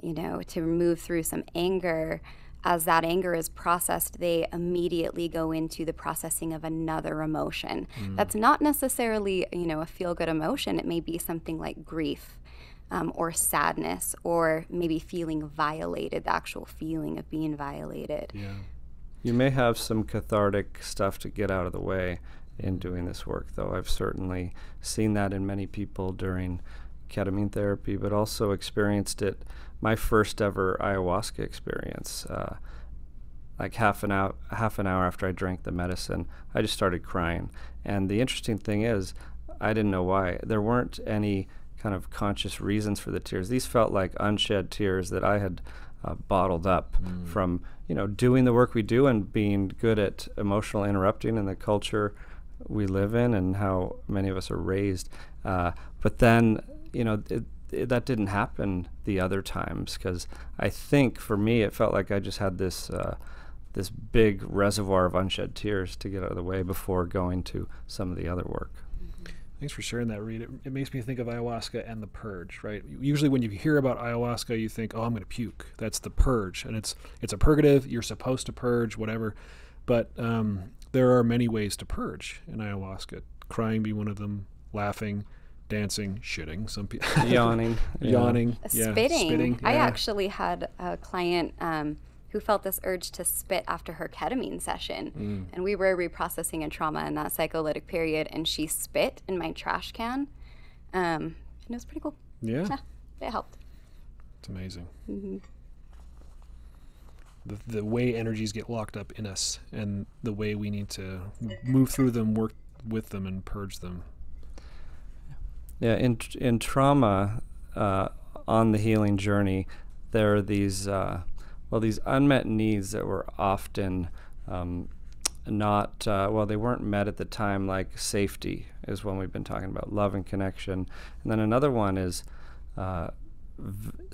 you know, to move through some anger, as that anger is processed, they immediately go into the processing of another emotion. That's not necessarily, you know, a feel good emotion. It may be something like grief. Um, or sadness, or maybe feeling violated, the actual feeling of being violated. Yeah. You may have some cathartic stuff to get out of the way in doing this work, though. I've certainly seen that in many people during ketamine therapy, but also experienced it. My first ever ayahuasca experience, uh, like half an hour, half an hour after I drank the medicine, I just started crying. And the interesting thing is, I didn't know why. There weren't any kind of conscious reasons for the tears. These felt like unshed tears that I had uh, bottled up from you know doing the work we do and being good at emotional interrupting in the culture we live in and how many of us are raised. Uh, but then you know it, that didn't happen the other times because I think for me it felt like I just had this. Uh, this big reservoir of unshed tears to get out of the way before going to some of the other work. Thanks for sharing that, Reid. It, it makes me think of ayahuasca and the purge, right? Usually, when you hear about ayahuasca, you think, "Oh, I'm going to puke." That's the purge, and it's it's a purgative. You're supposed to purge, whatever. But um, there are many ways to purge in ayahuasca. Crying be one of them. Laughing, dancing, shitting. Some people Yawning, yawning, yeah, spitting. spitting. I actually had a client um, who felt this urge to spit after her ketamine session. Mm. And we were reprocessing a trauma in that psycholytic period, and she spit in my trash can. Um, and it was pretty cool. yeah, Yeah, it helped. it's amazing. Mm-hmm. The, the way energies get locked up in us, and the way we need to move through them, work with them, and purge them. Yeah, in in trauma, uh, on the healing journey, there are these uh, well these unmet needs that were often um, not uh, well they weren't met at the time. Like safety is one we've been talking about, love and connection, and then another one is. Uh,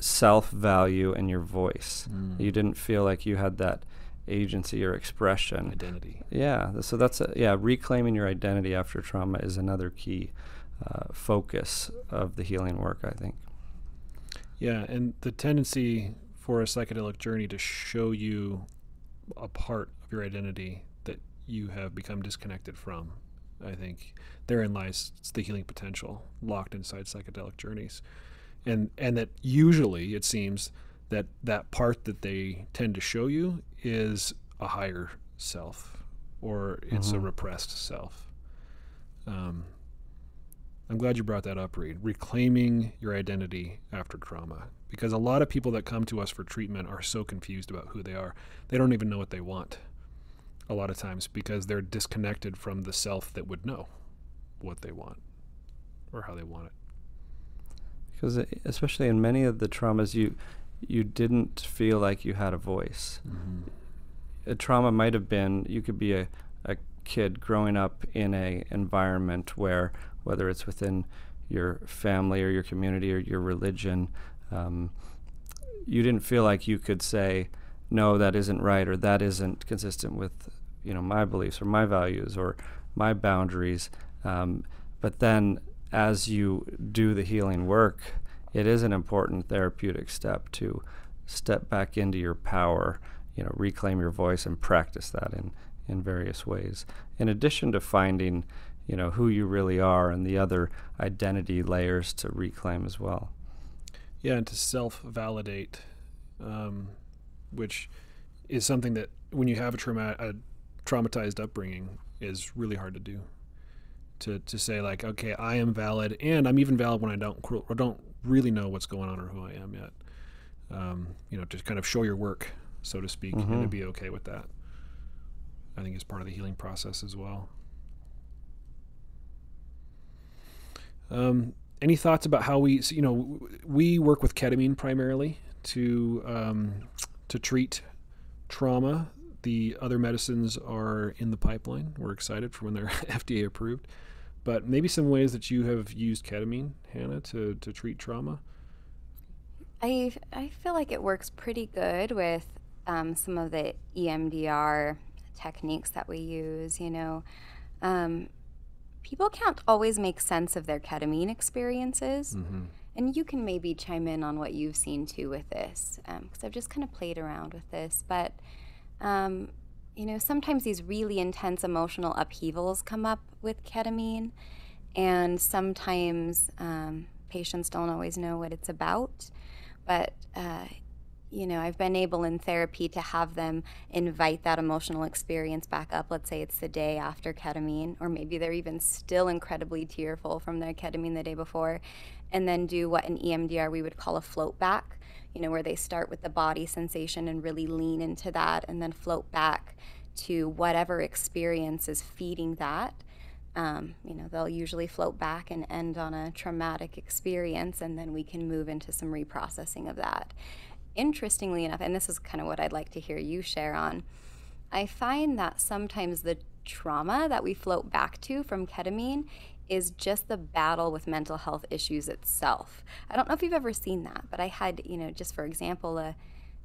self value and your voice. You didn't feel like you had that agency or expression. Identity. Yeah, so that's a, yeah, reclaiming your identity after trauma is another key uh, focus of the healing work. I think. Yeah, and the tendency for a psychedelic journey to show you a part of your identity that you have become disconnected from. I think therein lies the healing potential locked inside psychedelic journeys. And and that usually it seems that that part that they tend to show you is a higher self or it's a repressed self. Um, I'm glad you brought that up, Reid. Reclaiming your identity after trauma. Because a lot of people that come to us for treatment are so confused about who they are. They don't even know what they want a lot of times because they're disconnected from the self that would know what they want or how they want it. Because especially in many of the traumas, you you didn't feel like you had a voice. Mm-hmm. A trauma might have been you could be a, a kid growing up in a environment where whether it's within your family or your community or your religion, um, you didn't feel like you could say, no, that isn't right, or that isn't consistent with, you know, my beliefs or my values or my boundaries. Um, but then, as you do the healing work, it is an important therapeutic step to step back into your power, you know, reclaim your voice and practice that in, in various ways. In addition to finding, you know, who you really are and the other identity layers to reclaim as well. Yeah, and to self validate, um, which is something that when you have a, trauma- a traumatized upbringing is really hard to do. To, to say like okay I am valid and I'm even valid when I don't or don't really know what's going on or who I am yet. Um, you know, to kind of show your work, so to speak, mm-hmm. and to be okay with that. I think is part of the healing process as well. Um, any thoughts about how we, you know, we work with ketamine primarily to um, to treat trauma. The other medicines are in the pipeline. We're excited for when they're FDA approved. But maybe some ways that you have used ketamine, Hannah, to, to treat trauma? I, I feel like it works pretty good with um, some of the EMDR techniques that we use. You know, um, people can't always make sense of their ketamine experiences. Mm-hmm. And you can maybe chime in on what you've seen too with this, because um, I've just kind of played around with this. But um, you know, sometimes these really intense emotional upheavals come up with ketamine, and sometimes um, patients don't always know what it's about. But, uh, you know, I've been able in therapy to have them invite that emotional experience back up. Let's say it's the day after ketamine, or maybe they're even still incredibly tearful from their ketamine the day before, and then do what in EMDR we would call a float back you know, where they start with the body sensation and really lean into that and then float back to whatever experience is feeding that. Um, you know, they'll usually float back and end on a traumatic experience, and then we can move into some reprocessing of that. Interestingly enough, and this is kind of what I'd like to hear you share on, I find that sometimes the trauma that we float back to from ketamine is just the battle with mental health issues itself. I don't know if you've ever seen that, but I had, you know, just for example, a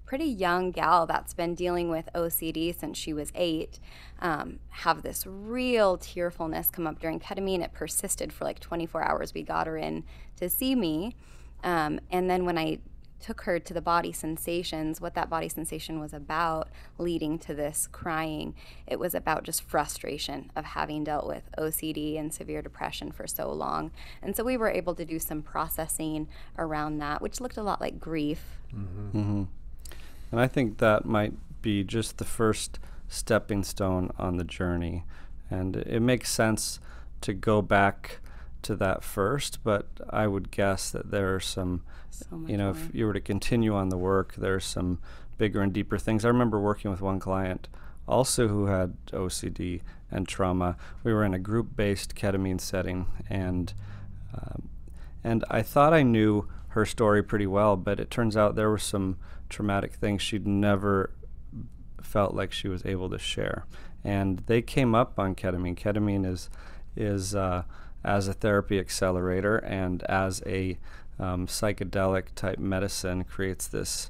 pretty young gal that's been dealing with OCD since she was eight um, have this real tearfulness come up during ketamine. It persisted for like 24 hours. We got her in to see me. Um, and then when I took her to the body sensations, what that body sensation was about, leading to this crying. It was about just frustration of having dealt with OCD and severe depression for so long. And so we were able to do some processing around that, which looked a lot like grief. Mm-hmm. Mm-hmm. And I think that might be just the first stepping stone on the journey. And it makes sense to go back to that first, but I would guess that there are some, so you know, more. if you were to continue on the work, there's some bigger and deeper things. I remember working with one client also who had OCD and trauma. We were in a group based ketamine setting, and um, and I thought I knew her story pretty well, but it turns out there were some traumatic things she'd never felt like she was able to share. And they came up on ketamine. Ketamine is is uh, as a therapy accelerator and as a um, psychedelic type medicine creates this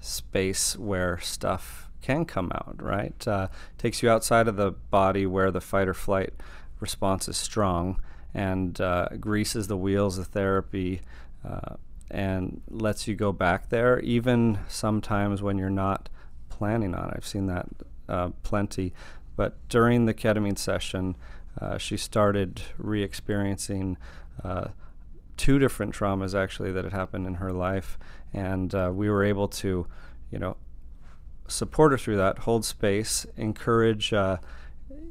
space where stuff can come out. Right, uh, takes you outside of the body where the fight or flight response is strong and uh, greases the wheels of therapy. Uh, and lets you go back there, even sometimes when you're not planning on it. I've seen that uh, plenty. But during the ketamine session, uh, she started re experiencing uh, two different traumas actually that had happened in her life. And uh, we were able to, you know, support her through that, hold space, encourage. Uh,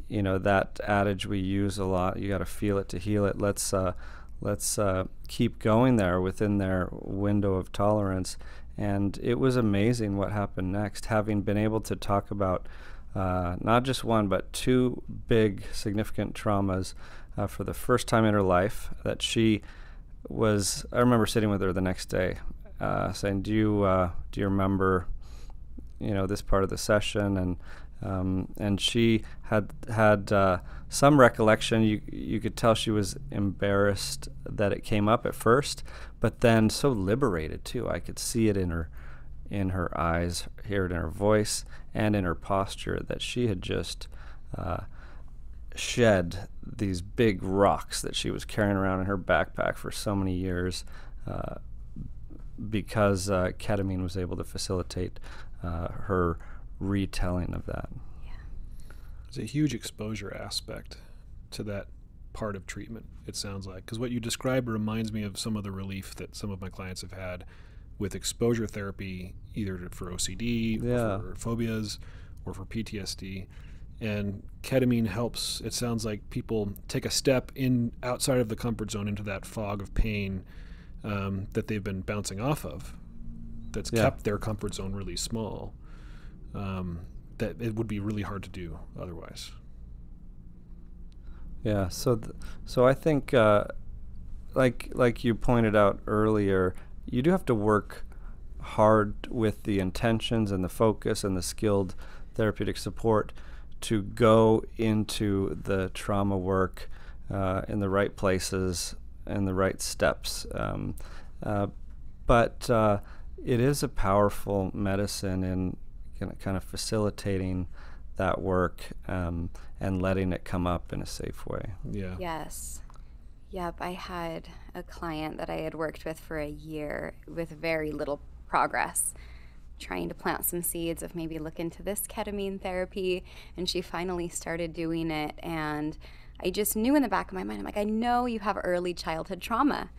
you know that adage we use a lot. You got to feel it to heal it. Let's let's keep going there within their window of tolerance. And it was amazing what happened next, having been able to talk about uh, not just one, but two big, significant traumas uh, for the first time in her life that she was. I remember sitting with her the next day, uh, saying, "Do you uh, do you remember, you know, this part of the session?" And um, and she had had uh, some recollection. You you could tell she was embarrassed that it came up at first, but then so liberated too. I could see it in her in her eyes, hear it in her voice, and in her posture that she had just uh, shed these big rocks that she was carrying around in her backpack for so many years uh, because uh, ketamine was able to facilitate uh, her retelling of that. There's a huge exposure aspect to that part of treatment, it sounds like. Because what you describe reminds me of some of the relief that some of my clients have had with exposure therapy, either for OCD, Yeah. or for phobias, or for PTSD. And ketamine helps. It sounds like people take a step in outside of the comfort zone into that fog of pain um, that they've been bouncing off of. That's Yeah. kept their comfort zone really small. Um, that it would be really hard to do otherwise. Yeah. So, th- so I think, uh, like like you pointed out earlier, you do have to work hard with the intentions and the focus and the skilled therapeutic support to go into the trauma work uh, in the right places and the right steps. Um, uh, but uh, it is a powerful medicine in kind of, facilitating that work um, and letting it come up in a safe way. Yeah. Yes. Yep, I had a client that I had worked with for a year with very little progress, trying to plant some seeds of maybe look into this ketamine therapy. And she finally started doing it. And I just knew in the back of my mind, I'm like, I know you have early childhood trauma.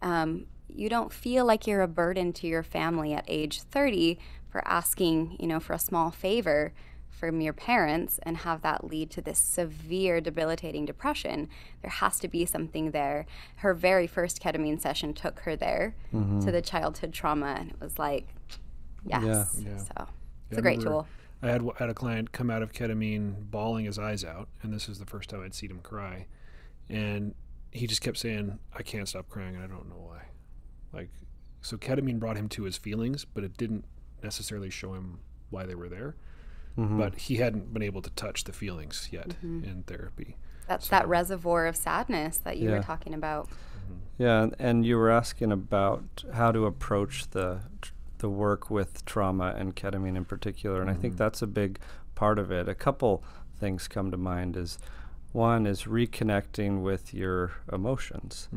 Um, you don't feel like you're a burden to your family at age 30 for asking, you know, for a small favor from your parents and have that lead to this severe debilitating depression there has to be something there her very first ketamine session took her there mm-hmm. to the childhood trauma and it was like yes Yeah. Yeah. so Yeah, it's I a great tool I had had a client come out of ketamine bawling his eyes out, and this is the first time I'd seen him cry, and he just kept saying, "I can't stop crying, and I don't know why." Like, so ketamine brought him to his feelings, but it didn't necessarily show him why they were there. Mm-hmm. But he hadn't been able to touch the feelings yet in therapy. that's that reservoir of sadness that you Yeah. were talking about Yeah, and, and you were asking about how to approach the the work with trauma and ketamine in particular, and I think that's a big part of it. A couple things come to mind is one is reconnecting with your emotions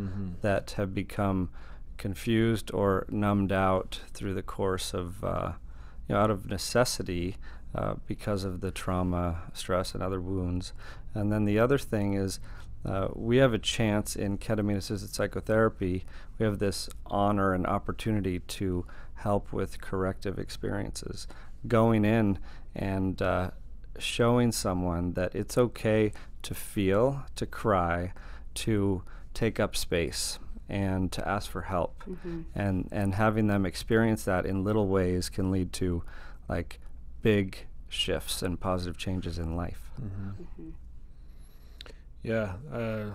that have become confused or numbed out through the course of uh, you know out of necessity uh, because of the trauma, stress, and other wounds. And then the other thing is uh, we have a chance in ketamine assisted psychotherapy, we have this honor and opportunity to help with corrective experiences. Going in and uh, showing someone that it's okay to feel, to cry, to take up space, and to ask for help. And, and having them experience that in little ways can lead to like big shifts and positive changes in life. Yeah, uh,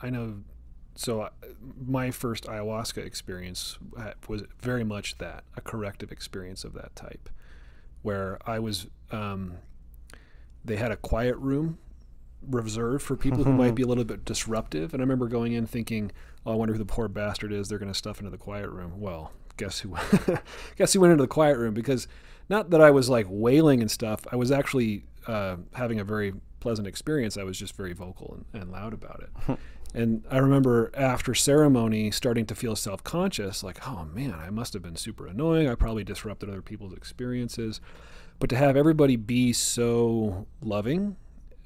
I know. So uh, my first ayahuasca experience uh, was very much that a corrective experience of that type, where I was. Um, they had a quiet room reserved for people who might be a little bit disruptive, and I remember going in thinking, "Oh, I wonder who the poor bastard is. They're going to stuff into the quiet room." Well, guess who? guess who went into the quiet room? Because not that I was like wailing and stuff. I was actually uh, having a very pleasant experience. I was just very vocal and, and loud about it. and I remember after ceremony starting to feel self conscious, like, oh man, I must have been super annoying. I probably disrupted other people's experiences. But to have everybody be so loving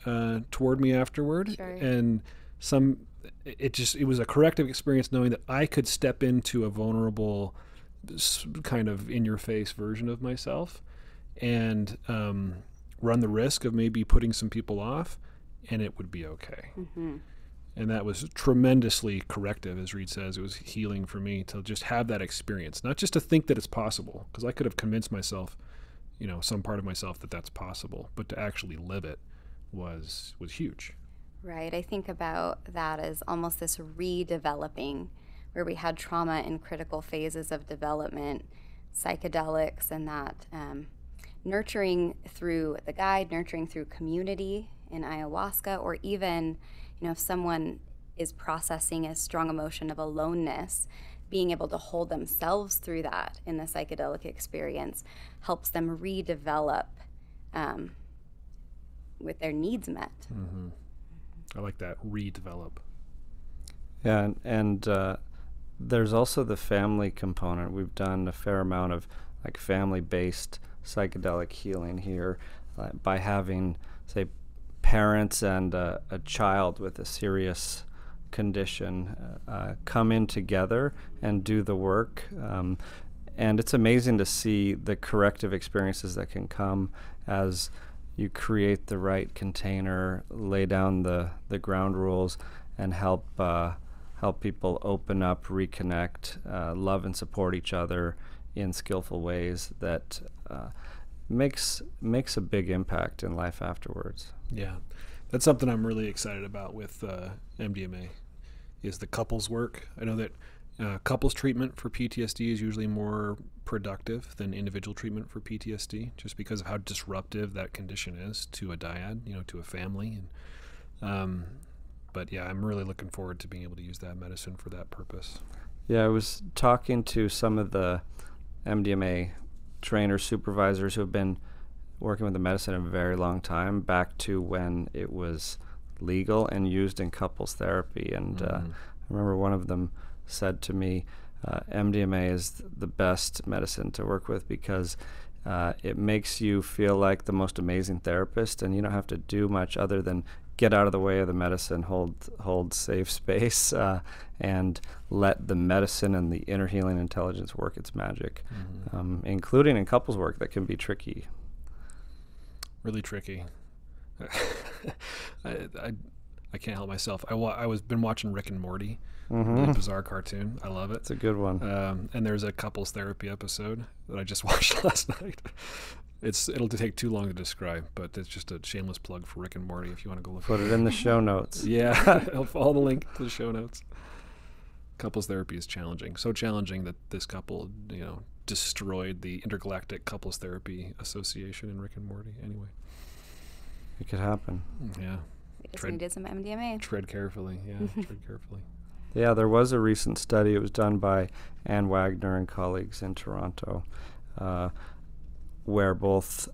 uh, toward me afterward, Sure. and some, it just it was a corrective experience knowing that I could step into a vulnerable, kind of in your face version of myself, and um, run the risk of maybe putting some people off, and it would be okay. And that was tremendously corrective, as Reid says. It was healing for me to just have that experience, not just to think that it's possible, because I could have convinced myself, you know, some part of myself that that's possible, but to actually live it was was huge. Right. I think about that as almost this redeveloping, where we had trauma in critical phases of development, psychedelics, and that um, nurturing through the guide, nurturing through community in ayahuasca, or even, you know, if someone is processing a strong emotion of aloneness, being able to hold themselves through that in the psychedelic experience helps them redevelop um, with their needs met. Mm-hmm. I like that redevelop. Yeah, and, and uh, there's also the family component. We've done a fair amount of like family-based psychedelic healing here uh, by having, say, parents and uh, a child with a serious condition uh, uh, come in together and do the work. Um, and it's amazing to see the corrective experiences that can come as you create the right container, lay down the, the ground rules, and help uh, help people open up, reconnect, uh, love and support each other in skillful ways that uh, makes makes a big impact in life afterwards. Yeah, that's something I'm really excited about with uh, MDMA is the couples work. I know that uh, couples treatment for PTSD is usually more productive than individual treatment for PTSD, just because of how disruptive that condition is to a dyad, you know, to a family. And um, but yeah, I'm really looking forward to being able to use that medicine for that purpose. Yeah, I was talking to some of the MDMA trainers, supervisors who have been working with the medicine a very long time, back to when it was legal and used in couples therapy. And uh, mm-hmm. uh, I remember one of them said to me, uh, MDMA is the best medicine to work with because uh, it makes you feel like the most amazing therapist, and you don't have to do much other than get out of the way of the medicine, hold hold safe space, uh, and let the medicine and the inner healing intelligence work its magic, mm-hmm. um, including in couples work that can be tricky. Really tricky. I, I, I can't help myself. I wa- I was been watching Rick and Morty, mm-hmm. really bizarre cartoon. I love it. It's a good one. Um, and there's a couples therapy episode that I just watched last night. It's it'll take too long to describe, but it's just a shameless plug for Rick and Morty if you want to go look. Put it in the show notes. yeah, I'll follow the link to the show notes. Couples therapy is challenging, so challenging that this couple, you know, destroyed the Intergalactic Couples Therapy Association in Rick and Morty. Anyway. It could happen. Yeah. Tread, did some MDMA. Tread carefully. Yeah, tread carefully. Yeah, there was a recent study. It was done by Anne Wagner and colleagues in Toronto, uh, where both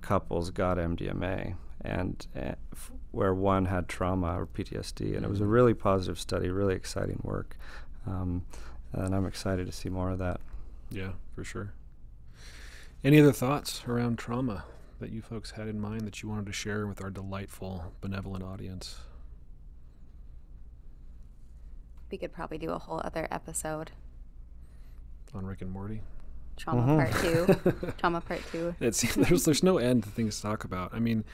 couples got MDMA and uh, f- where one had trauma or PTSD, and mm-hmm. it was a mm-hmm. really positive study, really exciting work, um, and I'm excited to see more of that. Yeah, for sure. Any other thoughts around trauma? that you folks had in mind that you wanted to share with our delightful, benevolent audience? We could probably do a whole other episode on Rick and Morty. Trauma mm-hmm. part two. Trauma part two. It's there's there's no end to things to talk about. I mean,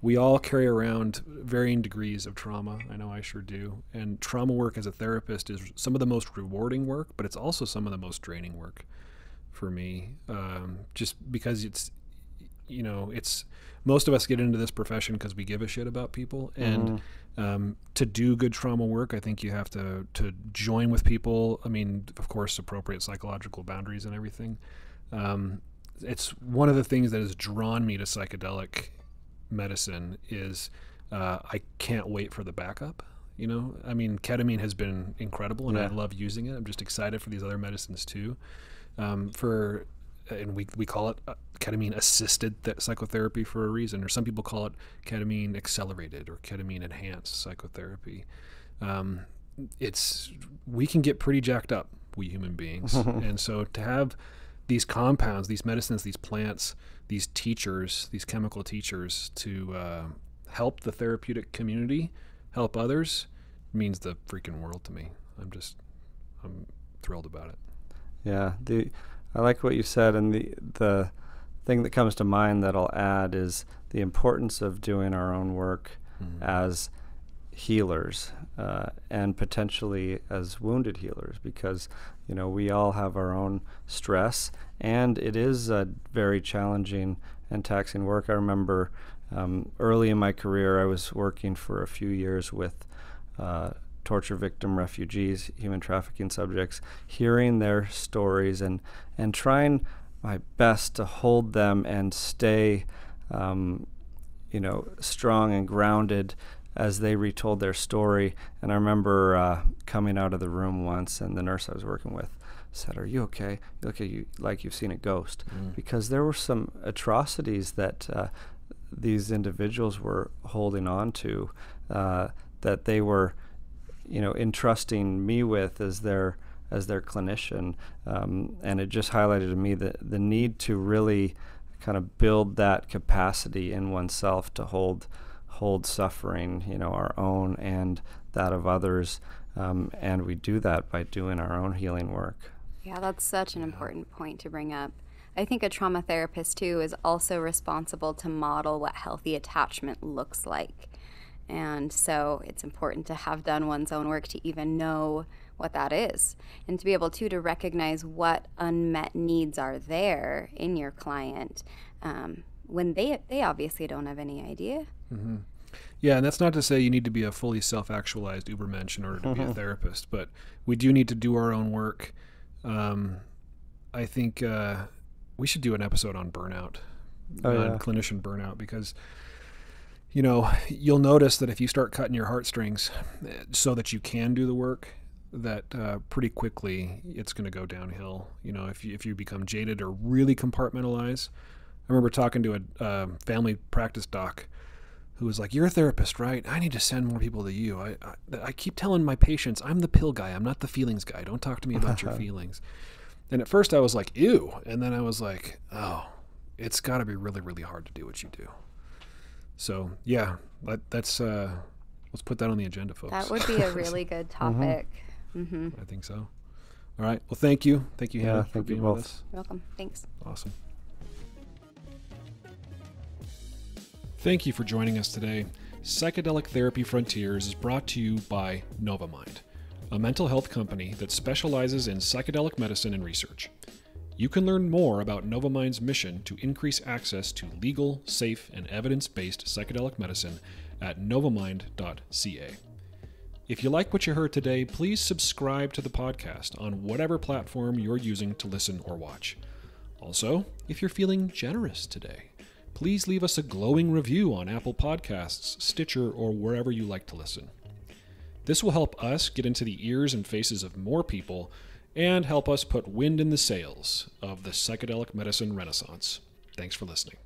we all carry around varying degrees of trauma. I know I sure do. And trauma work as a therapist is some of the most rewarding work, but it's also some of the most draining work for me. Um, just because it's you know, it's most of us get into this profession because we give a shit about people, and mm-hmm. Um, to do good trauma work, I think you have to to join with people. I mean, of course, appropriate psychological boundaries and everything. Um, it's one of the things that has drawn me to psychedelic medicine is uh, I can't wait for the backup. You know, I mean, ketamine has been incredible, and yeah. I love using it. I'm just excited for these other medicines too. Um, for and we, we call it uh, ketamine assisted th- psychotherapy for a reason, or some people call it ketamine accelerated or ketamine enhanced psychotherapy. Um, it's we can get pretty jacked up, we human beings, and so to have these compounds, these medicines, these plants, these teachers, these chemical teachers to uh, help the therapeutic community, help others, means the freaking world to me. I'm just I'm thrilled about it. Yeah, the I like what you said, and the the thing that comes to mind that I'll add is the importance of doing our own work mm-hmm. as healers uh, and potentially as wounded healers because you know we all have our own stress and it is a very challenging and taxing work. I remember um, early in my career I was working for a few years with uh, torture victim refugees, human trafficking subjects, hearing their stories and and trying my best to hold them and stay, um, you know, strong and grounded as they retold their story. And I remember uh, coming out of the room once, and the nurse I was working with said, "Are you okay? You look at you like you've seen a ghost," Mm. because there were some atrocities that uh, these individuals were holding on to uh, that they were, you know, entrusting me with as their as their clinician, um, and it just highlighted to me the the need to really kind of build that capacity in oneself to hold hold suffering, you know, our own and that of others, um, and we do that by doing our own healing work. Yeah, that's such an important point to bring up. I think a trauma therapist, too, is also responsible to model what healthy attachment looks like. And so it's important to have done one's own work to even know what that is and to be able to to recognize what unmet needs are there in your client um, when they they obviously don't have any idea Yeah, and that's not to say you need to be a fully self-actualized Ubermensch in order to be a therapist, but we do need to do our own work. Um, I think uh, we should do an episode on burnout, Oh, on yeah. clinician burnout, because you know you'll notice that if you start cutting your heartstrings eh, so that you can do the work, that uh, pretty quickly it's going to go downhill. You know, if you, if you become jaded or really compartmentalize. I remember talking to a uh, family practice doc who was like, "You're a therapist, right? I need to send more people to you. I, I, I keep telling my patients I'm the pill guy. I'm not the feelings guy. Don't talk to me about your feelings." And at first I was like, "Ew," and then I was like, "Oh, it's got to be really, really hard to do what you do." So yeah, that, that's uh, let's put that on the agenda, folks. that would be a really good topic mm-hmm. I think so. All right. Well, thank you, thank you, Yeah, Hannah, for thank you being with both. us. welcome thanks Awesome. Thank you for joining us today. Psychedelic Therapy Frontiers is brought to you by Novamind, a mental health company that specializes in psychedelic medicine and research. You can learn more about Novamind's mission to increase access to legal, safe, and evidence based psychedelic medicine at novamind.ca. If you like what you heard today, please subscribe to the podcast on whatever platform you're using to listen or watch. Also, if you're feeling generous today, please leave us a glowing review on Apple Podcasts, Stitcher, or wherever you like to listen. This will help us get into the ears and faces of more people and help us put wind in the sails of the psychedelic medicine renaissance. Thanks for listening.